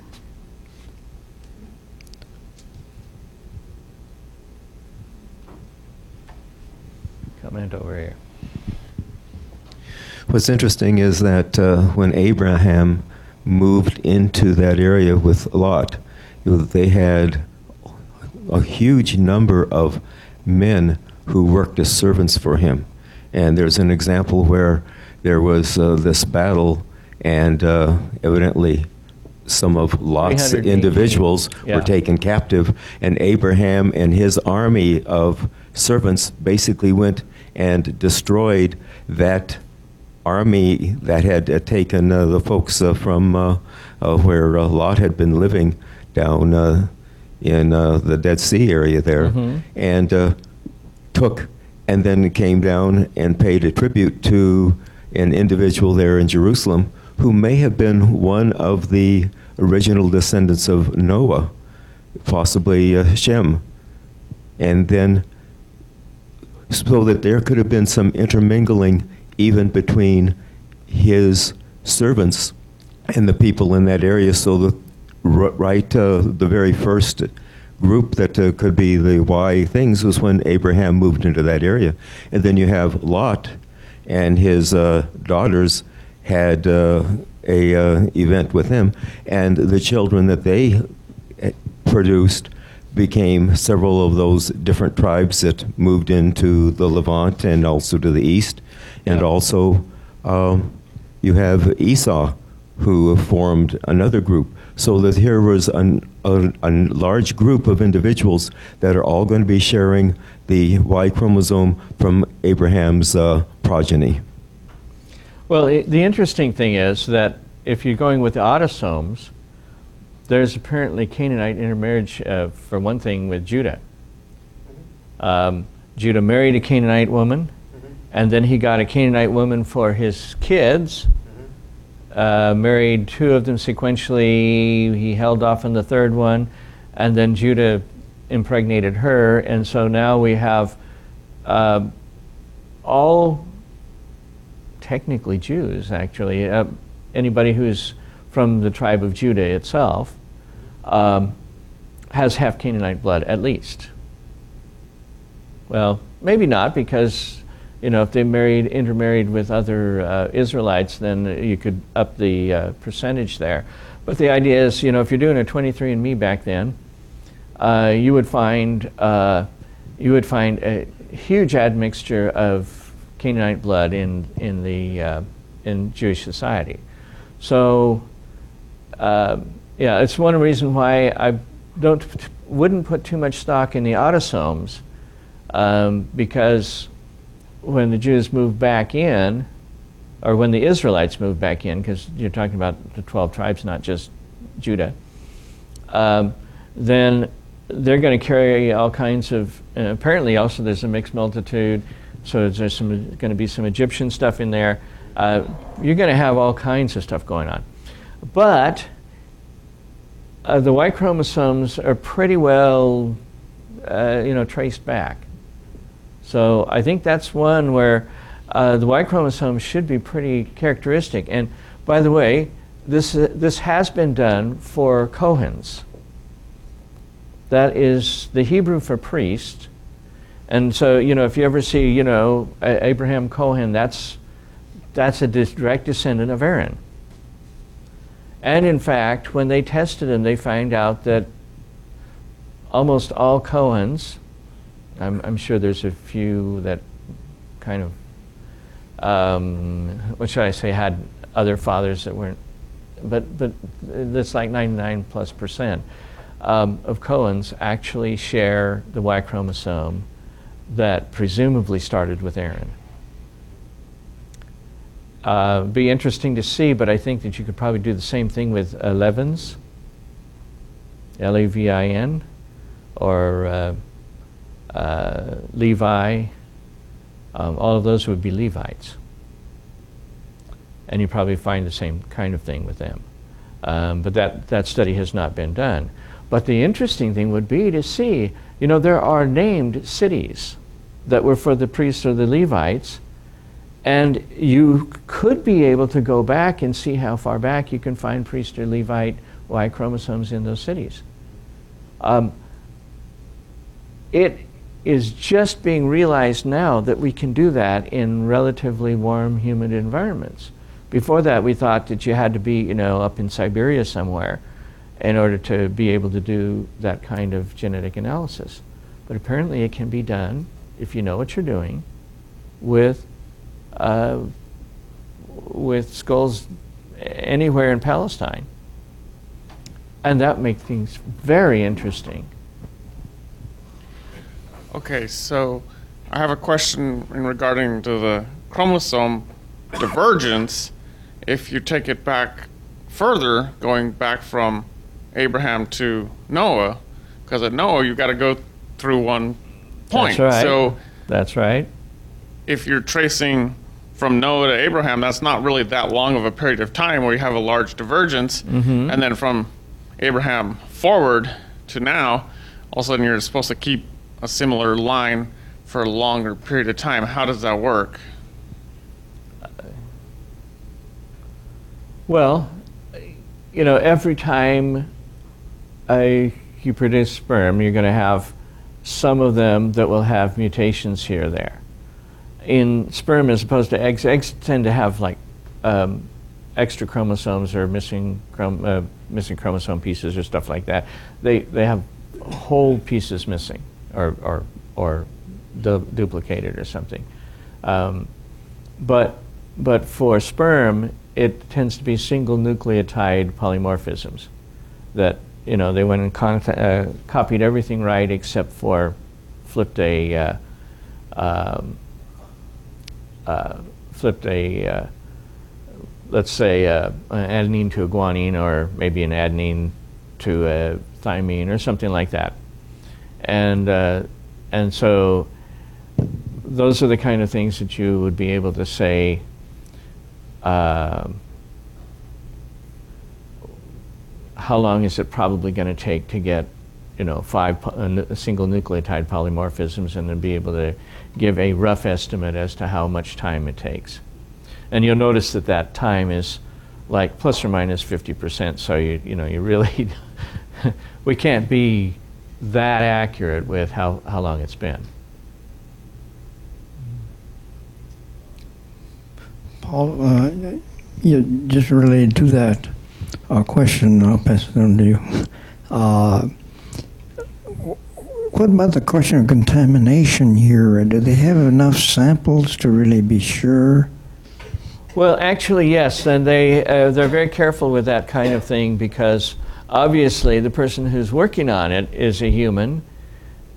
Comment over here. What's interesting is that uh, when Abraham moved into that area with Lot, they had a huge number of men who worked as servants for him. And there's an example where there was uh, this battle, and uh, evidently some of Lot's individuals yeah. were taken captive, and Abraham and his army of servants basically went and destroyed that army that had uh, taken uh, the folks uh, from uh, uh, where uh, Lot had been living down in the Dead Sea area there, mm-hmm. and took and then came down and paid a tribute to an individual there in Jerusalem who may have been one of the original descendants of Noah, possibly Shem. And then, so that there could have been some intermingling even between his servants and the people in that area. So the right, uh, the very first group that uh, could be the Y things was when Abraham moved into that area, and then you have Lot and his uh, daughters had uh, a uh, event with him, and the children that they uh, produced became several of those different tribes that moved into the Levant and also to the east. And also, um, you have Esau, who formed another group. So that here was an, a, a, large group of individuals that are all going to be sharing the Y chromosome from Abraham's uh, progeny. Well, it, the interesting thing is that if you're going with the autosomes, there's apparently Canaanite intermarriage, uh, for one thing, with Judah. Um, Judah married a Canaanite woman, and then he got a Canaanite woman for his kids. Uh, married two of them sequentially. He held off on the third one, and then Judah impregnated her, and so now we have uh, all technically Jews, actually. Uh, anybody who's from the tribe of Judah itself um, has half Canaanite blood, at least. Well, maybe not, because you know if they married, intermarried with other uh, Israelites, then you could up the uh, percentage there. But the idea is, you know, if you're doing a 23andMe back then, uh, you would find uh, you would find a huge admixture of Canaanite blood in in the uh, in Jewish society. So, uh, yeah, it's one reason why I don't wouldn't put too much stock in the autosomes, um, because when the Jews moved back in, or when the Israelites moved back in, because you're talking about the 12 tribes, not just Judah, um, then they're going to carry all kinds of. Apparently, also there's a mixed multitude, so there's some going to be some Egyptian stuff in there. Uh, you're going to have all kinds of stuff going on, but uh, the Y chromosomes are pretty well, uh, you know, traced back. So I think that's one where uh, the Y chromosome should be pretty characteristic. And by the way, this this has been done for Kohens. That is the Hebrew for priest. And so, you know, if you ever see, you know, Abraham Cohen, that's, that's a direct descendant of Aaron. And in fact, when they tested him, they find out that almost all Cohens, I'm, I'm sure there's a few that kind of, um, what should I say, had other fathers that weren't, but, but that's like 99 plus percent um, of Cohens actually share the Y chromosome that presumably started with Aaron. Uh, be interesting to see, but I think that you could probably do the same thing with Levins, L E V I N, or uh, uh, Levi. Um, all of those would be Levites. And you probably find the same kind of thing with them. Um, but that, that study has not been done. But the interesting thing would be to see, you know, there are named cities that were for the priests or the Levites, and you could be able to go back and see how far back you can find priest or Levite Y chromosomes in those cities. Um, it is just being realized now that we can do that in relatively warm, humid environments. Before that, we thought that you had to be, you know, up in Siberia somewhere in order to be able to do that kind of genetic analysis. But apparently it can be done if you know what you're doing with, uh, with skulls anywhere in Palestine. And that makes things very interesting. Okay, so I have a question in regarding to the chromosome divergence. If you take it back further, going back from Abraham to Noah, because at Noah you got to go through one point. That's right. So That's right. if you're tracing from Noah to Abraham, that's not really that long of a period of time where you have a large divergence. Mm-hmm. And then from Abraham forward to now, all of a sudden you're supposed to keep a similar line for a longer period of time. How does that work? Well, you know, every time I, you produce sperm, you're going to have some of them that will have mutations here or there. In sperm, as opposed to eggs, eggs tend to have like um, extra chromosomes or missing, chrom- uh, missing chromosome pieces or stuff like that. They, they have whole pieces missing or, or, or du- duplicated or something. Um, but, but for sperm, it tends to be single nucleotide polymorphisms that you know they went and con- uh, copied everything right except for flipped a uh, um, uh, flipped a uh, let's say uh, an adenine to a guanine or maybe an adenine to a thymine or something like that and uh, and so those are the kind of things that you would be able to say um, how long is it probably going to take to get you know, five uh, single nucleotide polymorphisms and then be able to give a rough estimate as to how much time it takes. And you'll notice that that time is like plus or minus 50%, so you, you know, you really, we can't be that accurate with how, how long it's been. Paul, uh, you just related to that uh, question, I'll pass it on to you. Uh, what about the question of contamination here? Do they have enough samples to really be sure? Well, actually, yes, and they uh, they're very careful with that kind of thing because obviously the person who's working on it is a human,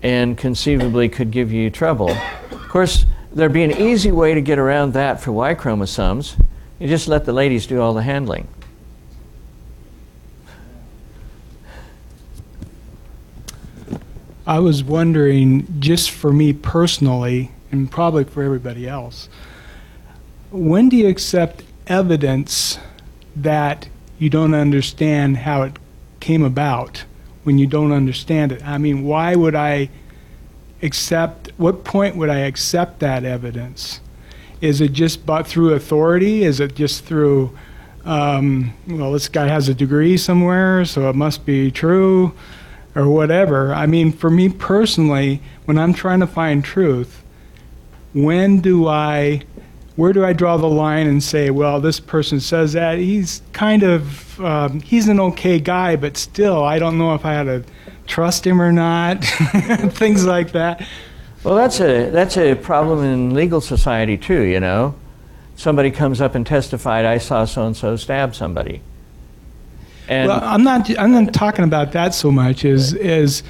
and conceivably could give you trouble. Of course, there'd be an easy way to get around that for Y chromosomes. You just let the ladies do all the handling. I was wondering, just for me personally, and probably for everybody else, when do you accept evidence that you don't understand how it came about when you don't understand it? I mean, why would I accept, what point would I accept that evidence? Is it just but through authority? Is it just through, um, well, this guy has a degree somewhere, so it must be true? or whatever. I mean, for me personally, when I'm trying to find truth, when do I, where do I draw the line and say, well, this person says that he's kind of, um, he's an okay guy, but still, I don't know if I had to trust him or not, things like that. Well, that's a that's a problem in legal society too. You know, somebody comes up and testified, "I saw so and so stab somebody." And well, I'm not. I'm not talking about that so much as as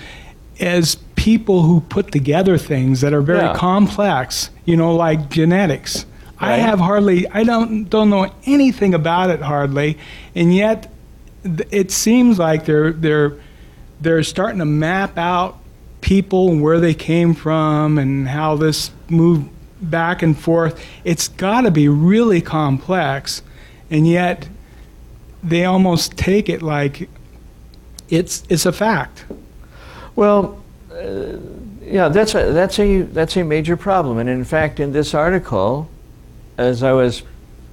as people who put together things that are very Yeah. complex. You know, like genetics. I have hardly. I don't don't know anything about it hardly, and yet th- it seems like they're they're they're starting to map out people and where they came from and how this moved back and forth. It's got to be really complex, and yet they almost take it like it's it's a fact. Well, uh, yeah, that's a that's a that's a major problem, and in fact, in this article, as I was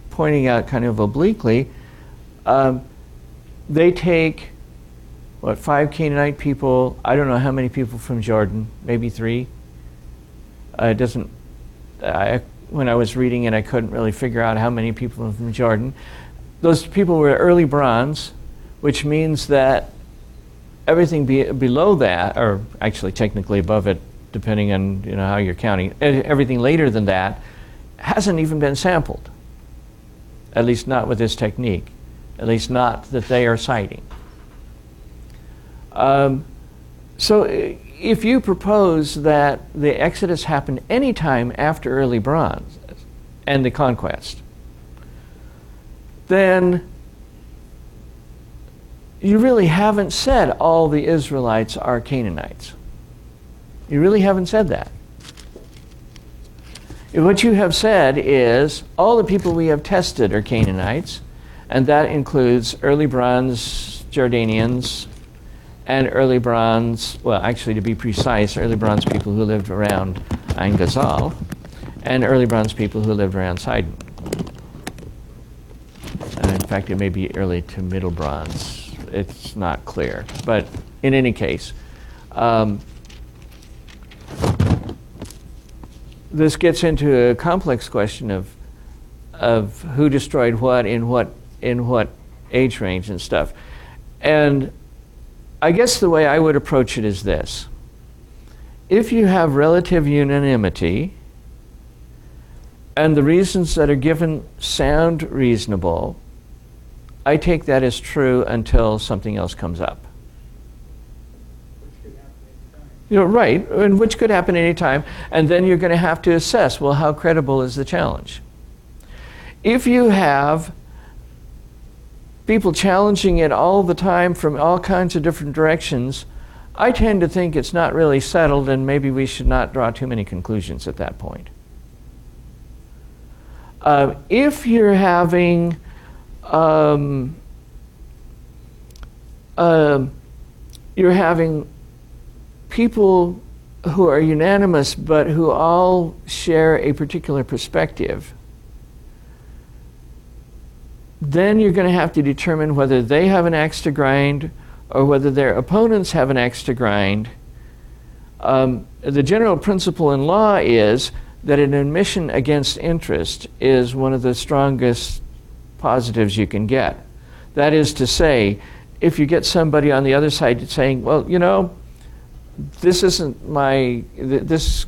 pointing out, kind of obliquely, um, they take what five Canaanite people. I don't know how many people from Jordan, maybe three. Uh, it doesn't. I, when I was reading it, I couldn't really figure out how many people from Jordan. Those people were early bronze, which means that everything be, below that, or actually technically above it, depending on you know how you're counting, everything later than that hasn't even been sampled. At least not with this technique. At least not that they are citing. Um, so if you propose that the Exodus happened any time after early bronze and the conquest, then you really haven't said all the Israelites are Canaanites. You really haven't said that. What you have said is all the people we have tested are Canaanites, and that includes early bronze Jordanians and early bronze, well, actually, to be precise, early bronze people who lived around Ain Ghazal, and early bronze people who lived around Sidon. Uh, in fact, it may be early to middle bronze. It's not clear. But in any case, um, this gets into a complex question of, of who destroyed what in what in what age range and stuff. And I guess the way I would approach it is this. If you have relative unanimity and the reasons that are given sound reasonable, I take that as true until something else comes up. You're right, and which could happen anytime, and then you're going to have to assess well, how credible is the challenge? If you have people challenging it all the time from all kinds of different directions, I tend to think it's not really settled, and maybe we should not draw too many conclusions at that point. Uh, if you're having um, um, you're having people who are unanimous but who all share a particular perspective, then you're going to have to determine whether they have an axe to grind or whether their opponents have an axe to grind. Um, the general principle in law is that an admission against interest is one of the strongest positives you can get. That is to say, if you get somebody on the other side saying, well, you know, this isn't my, this,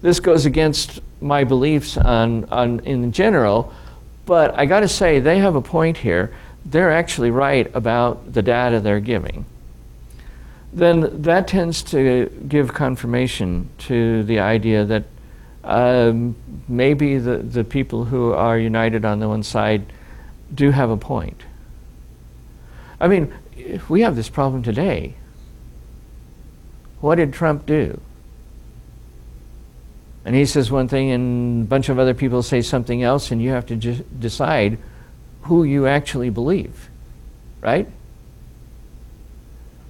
this goes against my beliefs on, on, in general, but I got to say, they have a point here. They're actually right about the data they're giving. Then that tends to give confirmation to the idea that um, maybe the, the people who are united on the one side do have a point. I mean, we have this problem today. What did Trump do? And he says one thing, and a bunch of other people say something else, and you have to just decide who you actually believe, right?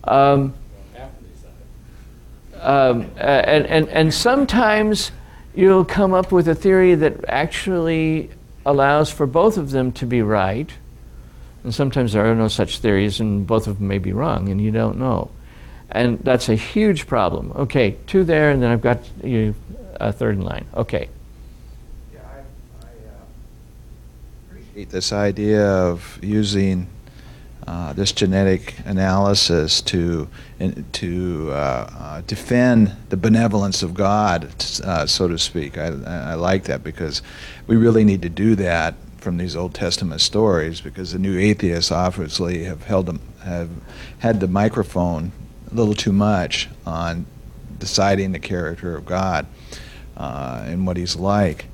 Um, um, and, and, and sometimes you'll come up with a theory that actually allows for both of them to be right. And sometimes there are no such theories, and both of them may be wrong, and you don't know. And that's a huge problem. Okay, two there, and then I've got you a third in line. Okay. Yeah, I, I uh, appreciate this idea of using uh, this genetic analysis to in, to uh, uh, defend the benevolence of God, uh, so to speak. I, I like that because we really need to do that from these Old Testament stories because the new atheists obviously have held them, have had the microphone a little too much on deciding the character of God uh, and what He's like.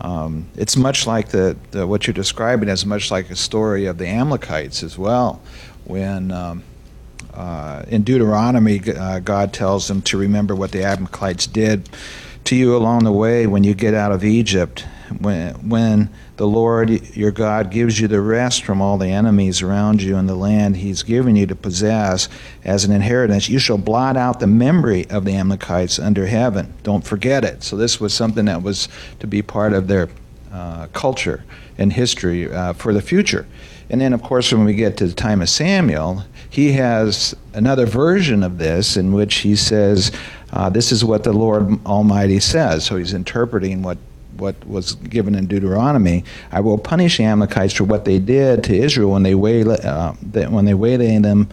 Um, it's much like the, the, what you're describing is much like a story of the Amalekites as well, when um, uh, in Deuteronomy uh, God tells them to remember what the Amalekites did to you along the way when you get out of Egypt, when when the Lord your God gives you the rest from all the enemies around you in the land he's given you to possess as an inheritance, you shall blot out the memory of the Amalekites under heaven. Don't forget it. So, this was something that was to be part of their uh, culture and history uh, for the future. And then, of course, when we get to the time of Samuel, he has another version of this in which he says, uh, This is what the Lord Almighty says. So, he's interpreting what what was given in Deuteronomy, I will punish the Amalekites for what they did to Israel when they waylay, uh, when they waylaid them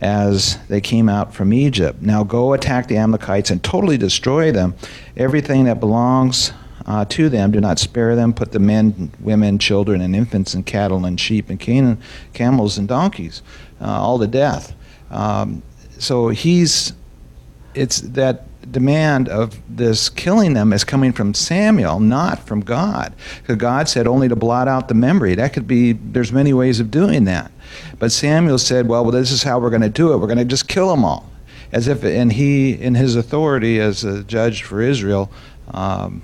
as they came out from Egypt. Now go attack the Amalekites and totally destroy them. Everything that belongs uh, to them, do not spare them. Put the men, women, children, and infants, and cattle, and sheep, and can- camels, and donkeys, uh, all to death. Um, so he's, it's that demand of this killing them is coming from Samuel, not from God. Because God said only to blot out the memory. That could be, there's many ways of doing that. But Samuel said, well, well this is how we're going to do it. We're going to just kill them all. As if, and he, in his authority as a judge for Israel, um,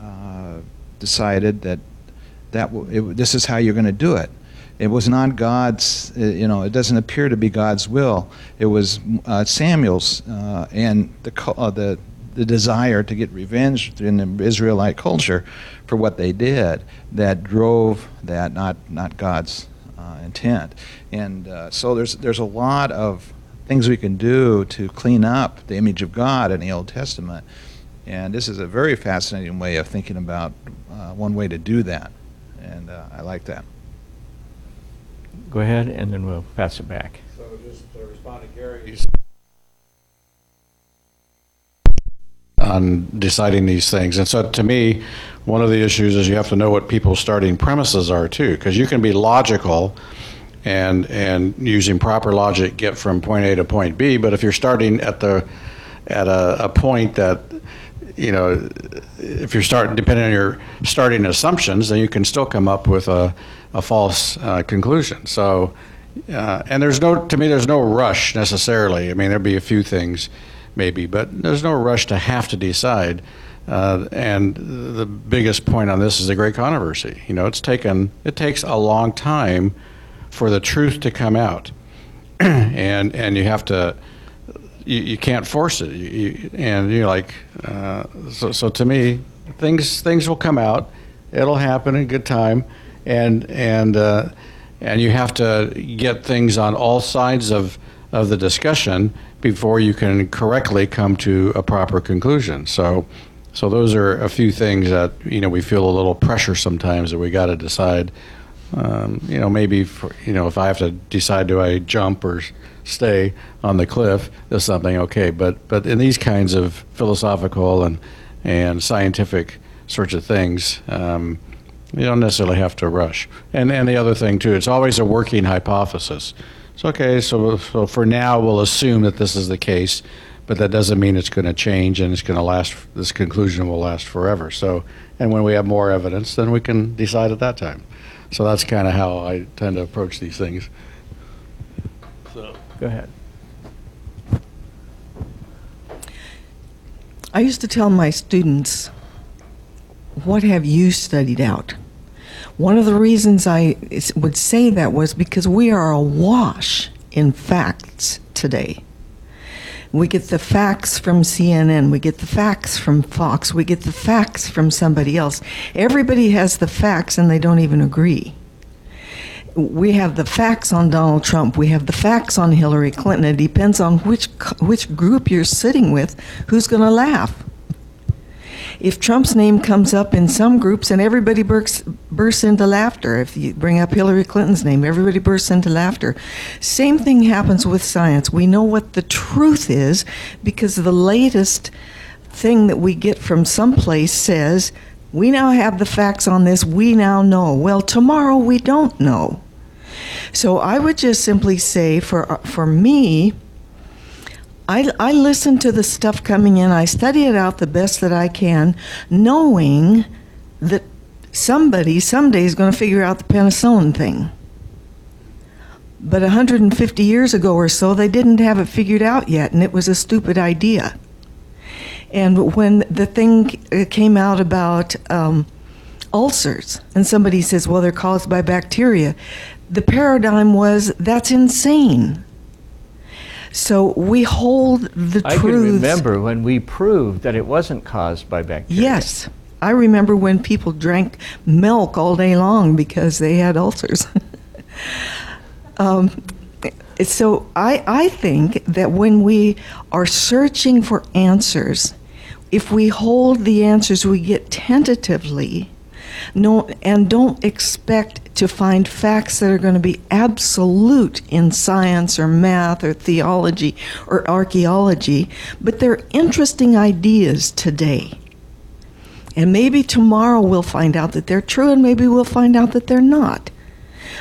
uh, decided that, that it, this is how you're going to do it. It was not God's, uh, you know, it doesn't appear to be God's will. It was uh, Samuel's uh, and the, uh, the, the desire to get revenge in the Israelite culture for what they did that drove that, not, not God's uh, intent. And uh, so there's, there's a lot of things we can do to clean up the image of God in the Old Testament. And this is a very fascinating way of thinking about one way to do that. And I like that. Go ahead, and then we'll pass it back. So just to respond to Gary's on deciding these things. And so to me, one of the issues is you have to know what people's starting premises are too, because you can be logical and and using proper logic get from point A to point B, but if you're starting at the at a, a point that you know, if you're starting, depending on your starting assumptions, then you can still come up with a, a false uh, conclusion. So, uh, and there's no, to me, there's no rush necessarily. I mean, there'd be a few things maybe, but there's no rush to have to decide. Uh, and the biggest point on this is the great controversy. You know, it's taken, it takes a long time for the truth to come out. and, and you have to, you, you can't force it. You, you, and you're like, uh, so, so to me, things things will come out. It'll happen in good time, and and uh, and you have to get things on all sides of of the discussion before you can correctly come to a proper conclusion. So. So those are a few things that you know we feel a little pressure sometimes that we got to decide. Um, you know, maybe for, you know if I have to decide do I jump or stay on the cliff, is something okay. But but in these kinds of philosophical and and scientific sorts of things, um, you don't necessarily have to rush. And and the other thing too, it's always a working hypothesis. So okay, so so for now we'll assume that this is the case, but that doesn't mean it's going to change and it's going to last. This conclusion will last forever. So and when we have more evidence, then we can decide at that time. So that's kind of how I tend to approach these things. Go ahead. I used to tell my students, What have you studied out? One of the reasons I would say that was because we are awash in facts today. We get the facts from CNN, we get the facts from Fox, we get the facts from somebody else. Everybody has the facts and they don't even agree we have the facts on Donald Trump. We have the facts on Hillary Clinton. It depends on which which group you're sitting with, who's going to laugh. If Trump's name comes up in some groups and everybody bursts, bursts into laughter, if you bring up Hillary Clinton's name, everybody bursts into laughter. Same thing happens with science. We know what the truth is because the latest thing that we get from someplace says, we now have the facts on this, we now know. Well, tomorrow we don't know. So I would just simply say for for me, I, I listen to the stuff coming in. I study it out the best that I can, knowing that somebody someday is going to figure out the penicillin thing. But 150 years ago or so, they didn't have it figured out yet, and it was a stupid idea. And when the thing came out about um, ulcers, and somebody says, well, they're caused by bacteria, the paradigm was that's insane. So we hold the I truth. can remember when we proved that it wasn't caused by bacteria. Yes. I remember when people drank milk all day long because they had ulcers. um, so I, I think that when we are searching for answers, if we hold the answers we get tentatively, no, and don't expect to find facts that are going to be absolute in science or math or theology or archaeology, but they're interesting ideas today. And maybe tomorrow we'll find out that they're true, and maybe we'll find out that they're not.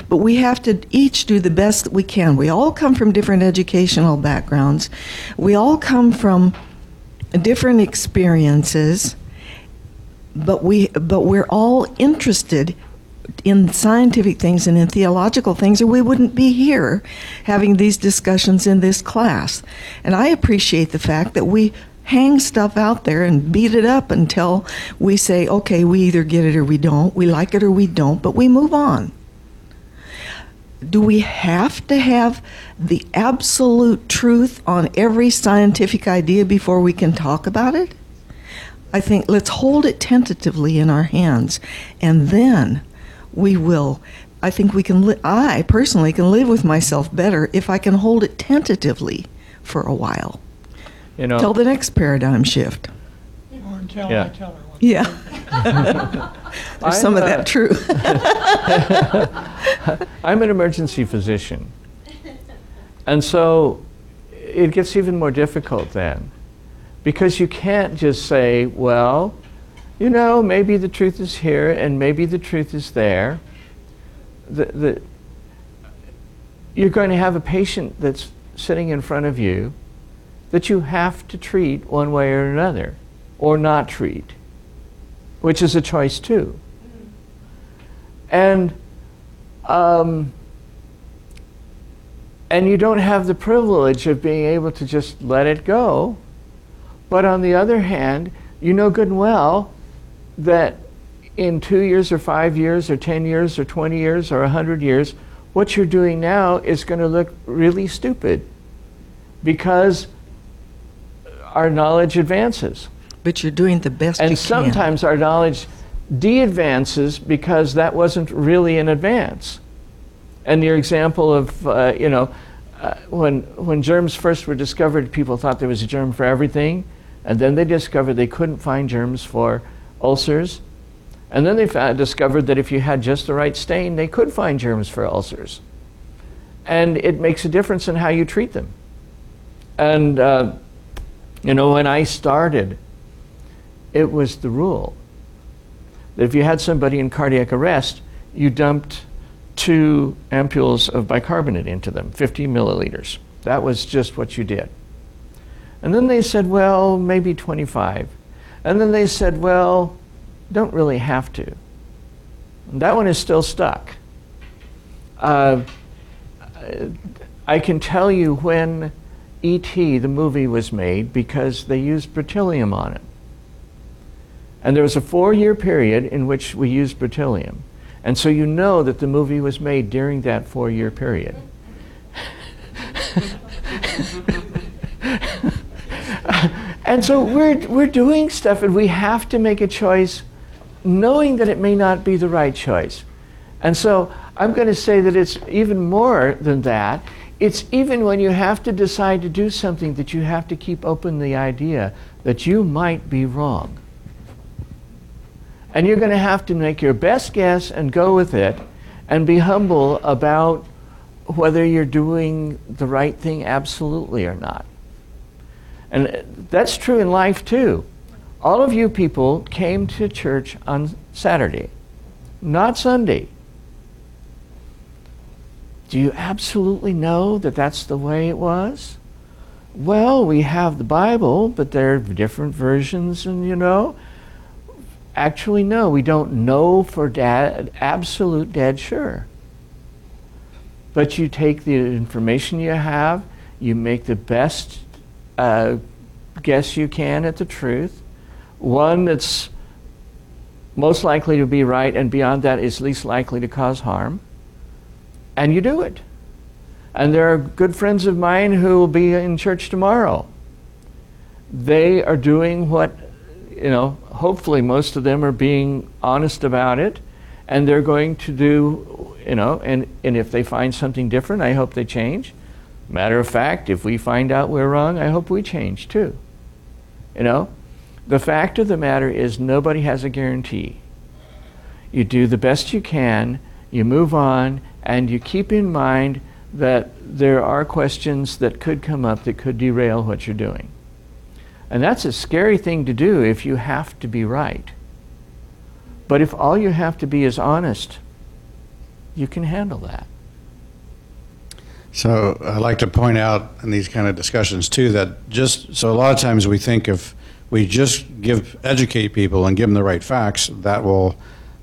But we have to each do the best that we can. We all come from different educational backgrounds, we all come from different experiences but we but we're all interested in scientific things and in theological things or we wouldn't be here having these discussions in this class. And i appreciate the fact that we hang stuff out there and beat it up until we say okay we either get it or we don't we like it or we don't but we move on. Do we have to have the absolute truth on every scientific idea before we can talk about it I think let's hold it tentatively in our hands, and then we will. I think we can. Li- I personally can live with myself better if I can hold it tentatively for a while You know, till the next paradigm shift. Or until Yeah. I tell her what. Yeah, there's some of I'm, uh, that true. I'm an emergency physician. And so it gets even more difficult then. Because you can't just say, well, you know, maybe the truth is here and maybe the truth is there. The, the, you're going to have a patient that's sitting in front of you that you have to treat one way or another, or not treat, which is a choice too. And um, and you don't have the privilege of being able to just let it go. But on the other hand, you know good and well that in two years or five years or 10 years or 20 years or 100 years, what you're doing now is going to look really stupid because our knowledge advances. But you're doing the best you And can. sometimes our knowledge de-advances because that wasn't really an advance. And your example of, uh, you know, uh, when, when germs first were discovered, people thought there was a germ for everything. And then they discovered they couldn't find germs for ulcers. And then they found, discovered that if you had just the right stain, they could find germs for ulcers. And it makes a difference in how you treat them. And, uh, you know, when I started, it was the rule that if you had somebody in cardiac arrest, you dumped two ampules of bicarbonate into them, 50 milliliters. That was just what you did. And then they said, well, maybe 25. And then they said, well, don't really have to. And that one is still stuck. Uh, I can tell you when E.T., the movie, was made because they used bretylium on it. And there was a four year period in which we used bretylium. And so you know that the movie was made during that four year period. and so we're, we're doing stuff, and we have to make a choice knowing that it may not be the right choice. And so I'm going to say that it's even more than that. It's even when you have to decide to do something that you have to keep open the idea that you might be wrong. And you're going to have to make your best guess and go with it and be humble about whether you're doing the right thing absolutely or not. And that's true in life too. All of you people came to church on Saturday, not Sunday. Do you absolutely know that that's the way it was? Well, we have the Bible, but there are different versions, and you know. Actually, no, we don't know for dad, absolute dead sure. But you take the information you have, you make the best uh, guess you can at the truth, one that's most likely to be right, and beyond that is least likely to cause harm, and you do it. And there are good friends of mine who will be in church tomorrow. They are doing what, you know, hopefully most of them are being honest about it, and they're going to do, you know, and, and if they find something different, I hope they change. Matter of fact, if we find out we're wrong, I hope we change too. You know, the fact of the matter is nobody has a guarantee. You do the best you can, you move on, and you keep in mind that there are questions that could come up that could derail what you're doing. And that's a scary thing to do if you have to be right. But if all you have to be is honest, you can handle that. So I like to point out in these kind of discussions too that just so a lot of times we think if we just give educate people and give them the right facts, that will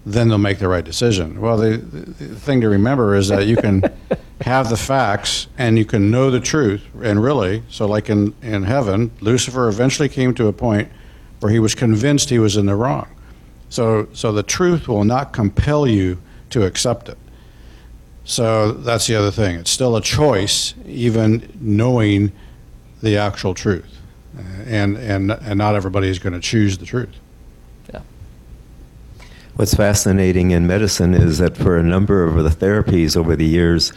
then they'll make the right decision. Well, the, the thing to remember is that you can have the facts and you can know the truth. And really, so like in, in heaven, Lucifer eventually came to a point where he was convinced he was in the wrong. So, so the truth will not compel you to accept it. So that's the other thing. It's still a choice, even knowing the actual truth. Uh, And, and, and not everybody is going to choose the truth. Yeah. What's fascinating in medicine is that for a number of the therapies over the years,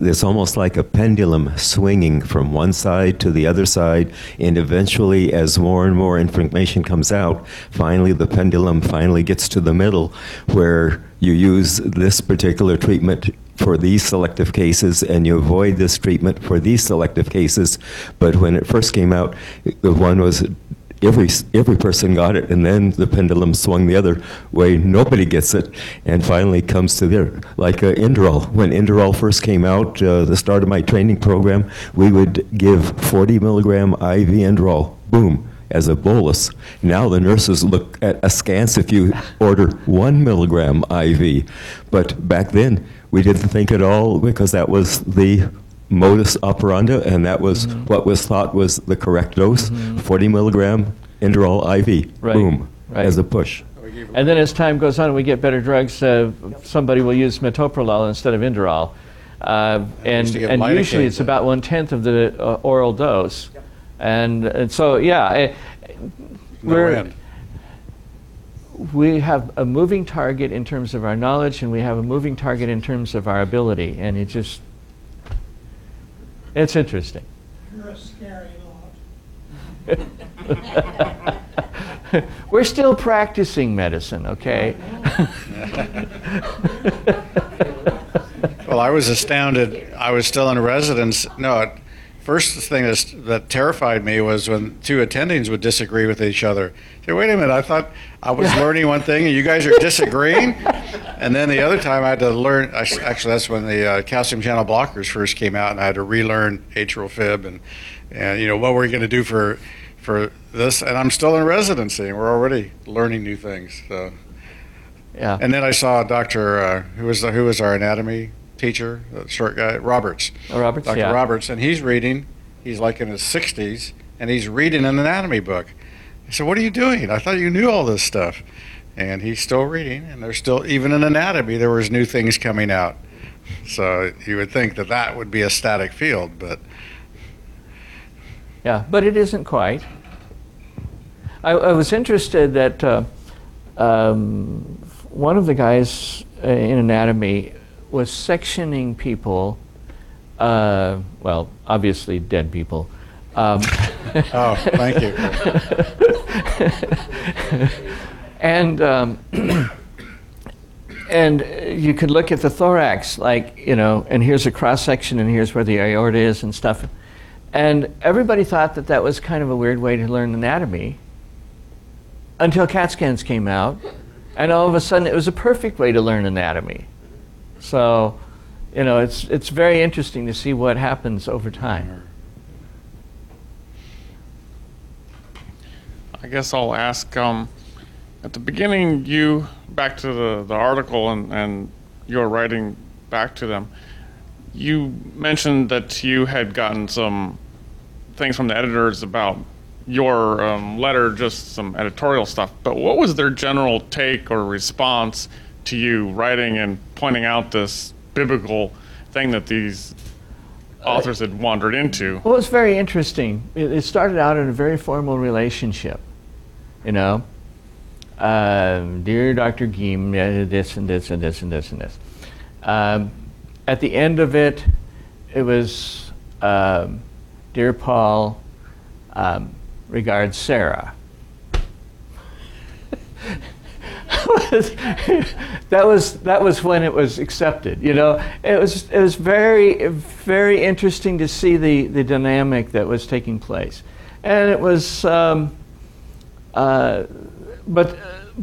it's almost like a pendulum swinging from one side to the other side, and eventually, as more and more information comes out, finally the pendulum finally gets to the middle, where you use this particular treatment for these selective cases and you avoid this treatment for these selective cases. But when it first came out, the one was every every person got it, and then the pendulum swung the other way. Nobody gets it, and finally comes to there. Like uh, Inderal, when Inderal first came out, uh, the start of my training program, we would give 40 milligram IV Inderal. Boom. As a bolus. Now the nurses look at askance if you order one milligram IV. But back then, we didn't think at all because that was the modus operandi, and that was Mm-hmm. what was thought was the correct dose 40 milligram Inderal IV. Right, Boom. right. As a push. And then as time goes on, we get better drugs. Uh, somebody will use metoprolol instead of Inderal. Uh, and used and usually it's about one tenth of the uh, oral dose. And, and so, yeah, eh, No we're, end. we have a moving target in terms of our knowledge, and we have a moving target in terms of our ability, and it just, it's interesting. You're a scary lot. We're still practicing medicine, okay? Well, I was astounded. I was still in residence. No, it- first thing that terrified me was when two attendings would disagree with each other. Say, wait a minute, I thought I was learning one thing and you guys are disagreeing. and then the other time I had to learn. Actually, that's when the uh, calcium channel blockers first came out, and I had to relearn atrial fib and and you know what we're going to do for for this. And I'm still in residency, and we're already learning new things. So. Yeah. And then I saw Dr. Uh, who was the, who was our anatomy teacher, the short guy, Roberts. Oh, Roberts, Dr. yeah. Roberts, and he's reading. He's like in his 60s, and he's reading an anatomy book. I said, "What are you doing? I thought you knew all this stuff." And he's still reading, and there's still even in anatomy there was new things coming out. So you would think that that would be a static field, but Yeah, but it isn't quite. I, I was interested that uh, um, one of the guys uh, in anatomy was sectioning people, uh, well, obviously dead people. Um, oh, thank you. and um, and you could look at the thorax, like you know, and here's a cross section, and here's where the aorta is, and stuff. And everybody thought that that was kind of a weird way to learn anatomy until CAT scans came out, and all of a sudden it was a perfect way to learn anatomy. So, you know, it's it's very interesting to see what happens over time. I guess I'll ask um, at the beginning, you back to the, the article and, and your writing back to them. You mentioned that you had gotten some things from the editors about your um, letter, just some editorial stuff. But what was their general take or response to you writing and pointing out this biblical thing that these authors had wandered into? Well, it's very interesting. It, it started out in a very formal relationship, you know. Um, Dear Dr. Giem, uh, this and this and this and this and this. Um, at the end of it, it was, um, Dear Paul, um, regards Sarah. that was that was when it was accepted. You know, it was it was very very interesting to see the the dynamic that was taking place, and it was. Um, uh, but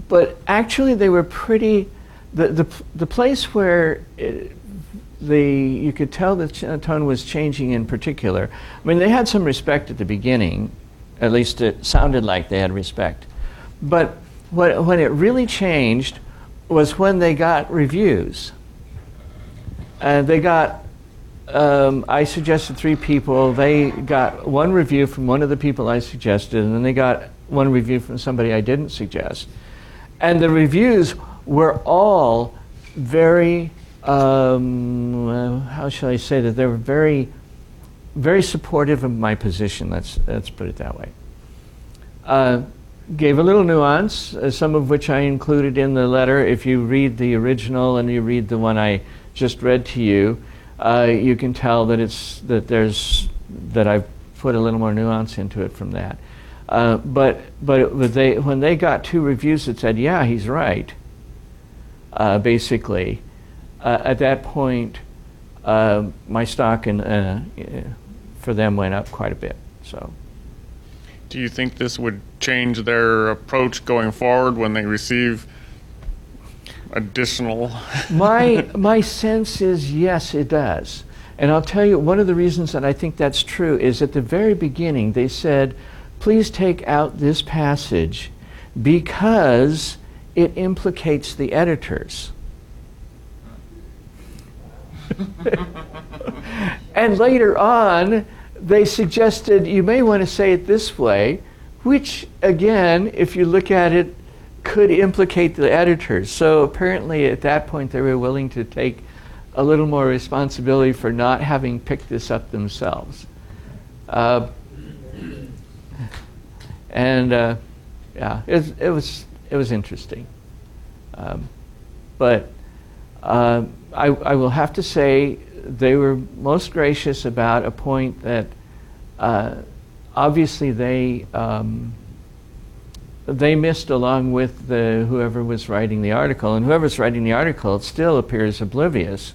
but actually, they were pretty. The the the place where. It, the you could tell the tone was changing in particular. I mean, they had some respect at the beginning, at least it sounded like they had respect. But what, when it really changed was when they got reviews. And they got, um, I suggested three people. They got one review from one of the people I suggested, and then they got one review from somebody I didn't suggest. And the reviews were all very, um, how shall I say that? They were very, very supportive of my position. Let's, let's put it that way. Uh, gave a little nuance, uh, some of which I included in the letter. If you read the original and you read the one I just read to you, uh, you can tell that it's that there's that I've put a little more nuance into it from that. Uh, but but they when they got two reviews that said, "Yeah, he's right," uh, basically, uh, at that point, uh, my stock uh, for them went up quite a bit. So. Do you think this would change their approach going forward when they receive additional? my my sense is yes, it does. And I'll tell you one of the reasons that I think that's true is at the very beginning they said, "Please take out this passage because it implicates the editors." and later on, they suggested you may want to say it this way, which again, if you look at it, could implicate the editors. So apparently, at that point, they were willing to take a little more responsibility for not having picked this up themselves. Uh, and uh, yeah, it, it was it was interesting. Um, but uh, I, I will have to say they were most gracious about a point that uh, obviously they um, they missed along with the whoever was writing the article, and whoever's writing the article still appears oblivious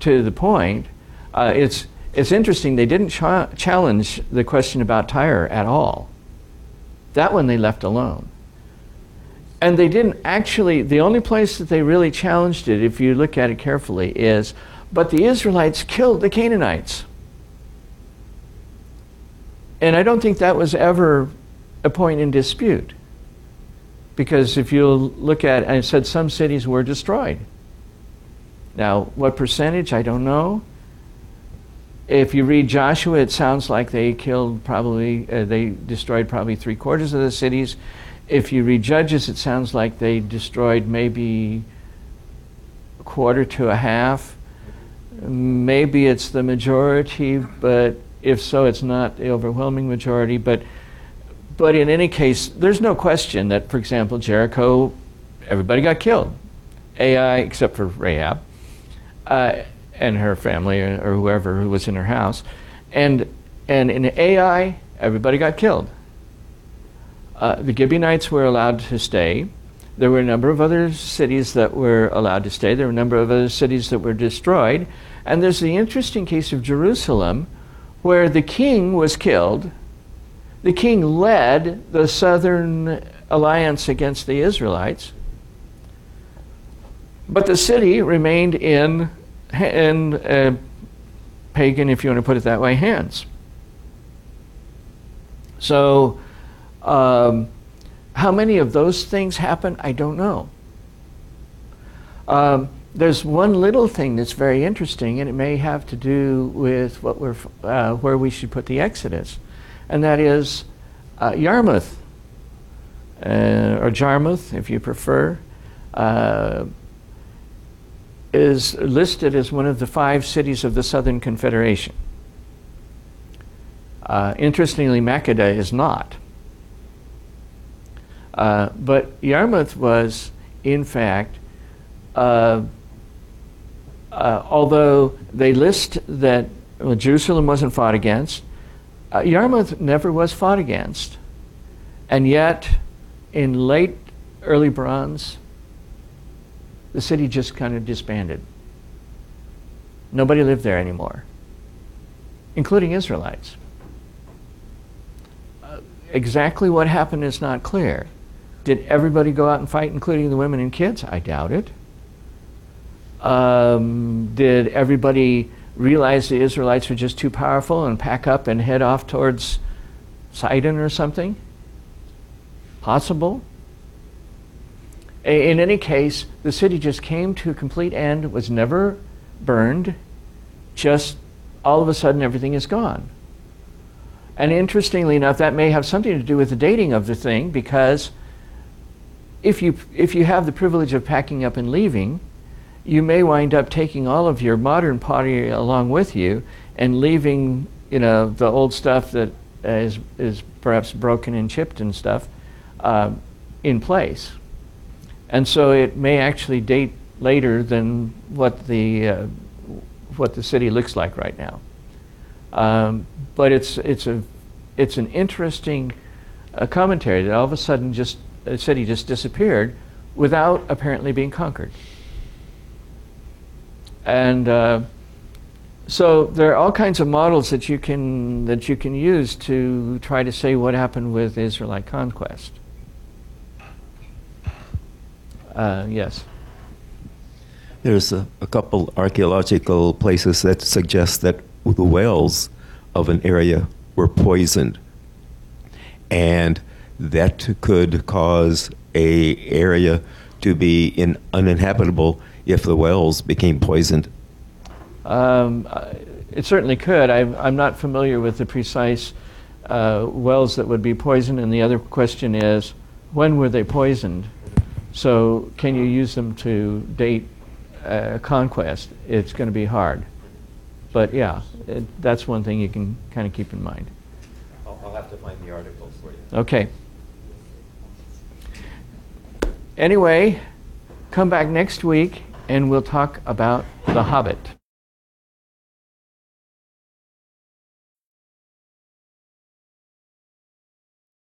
to the point. Uh, it's it's interesting they didn't cha- challenge the question about Tyre at all. That one they left alone. And they didn't actually, the only place that they really challenged it, if you look at it carefully, is but the Israelites killed the Canaanites. And I don't think that was ever a point in dispute. Because if you look at, I said some cities were destroyed. Now, what percentage, I don't know. If you read Joshua, it sounds like they killed probably, uh, they destroyed probably three quarters of the cities. If you read Judges, it sounds like they destroyed maybe a quarter to a half. Maybe it's the majority, but if so, it's not the overwhelming majority. But, but in any case, there's no question that, for example, Jericho, everybody got killed. Ai, except for Rahab. Uh, and her family or, or whoever who was in her house. And, and in Ai, everybody got killed. Uh, the Gibeonites were allowed to stay. There were a number of other cities that were allowed to stay. There were a number of other cities that were destroyed. And there's the interesting case of Jerusalem, where the king was killed. The king led the southern alliance against the Israelites. But the city remained in in uh, pagan, if you want to put it that way, hands. So, um, how many of those things happen? I don't know. Um, there's one little thing that's very interesting, and it may have to do with what we're, uh, where we should put the Exodus, and that is uh, Yarmouth, uh, or Jarmuth, if you prefer. Uh, is listed as one of the five cities of the Southern Confederation. Uh, interestingly, Makkedah is not. Uh, but Yarmouth was, in fact, uh, uh although they list that well, Jerusalem wasn't fought against, uh, Yarmouth never was fought against. And yet, in late early bronze, the city just kind of disbanded. Nobody lived there anymore, including Israelites. Uh, exactly what happened is not clear. Did everybody go out and fight, including the women and kids? I doubt it. Um, did everybody realize the Israelites were just too powerful and pack up and head off towards Sidon or something? Possible. In any case, the city just came to a complete end, was never burned, just all of a sudden everything is gone. And interestingly enough, that may have something to do with the dating of the thing because if you, if you have the privilege of packing up and leaving, you may wind up taking all of your modern pottery along with you and leaving, you know, the old stuff that is, is perhaps broken and chipped and stuff uh, in place and so it may actually date later than what the uh, what the city looks like right now. Um, but it's it's a it's an interesting uh, commentary that all of a sudden just the city just disappeared without apparently being conquered. And uh, so there are all kinds of models that you can that you can use to try to say what happened with Israelite conquest. Uh, yes. There's a, a, couple archaeological places that suggest that the wells of an area were poisoned, and that could cause a area to be in, uninhabitable if the wells became poisoned. Um, it certainly could. I'm, I'm, not familiar with the precise uh, wells that would be poisoned, and the other question is, when were they poisoned? So can you use them to date uh, conquest? It's going to be hard. But yeah, it, that's one thing you can kind of keep in mind. I'll, I'll, have to find the article for you. Okay. Anyway, come back next week and we'll talk about The Hobbit.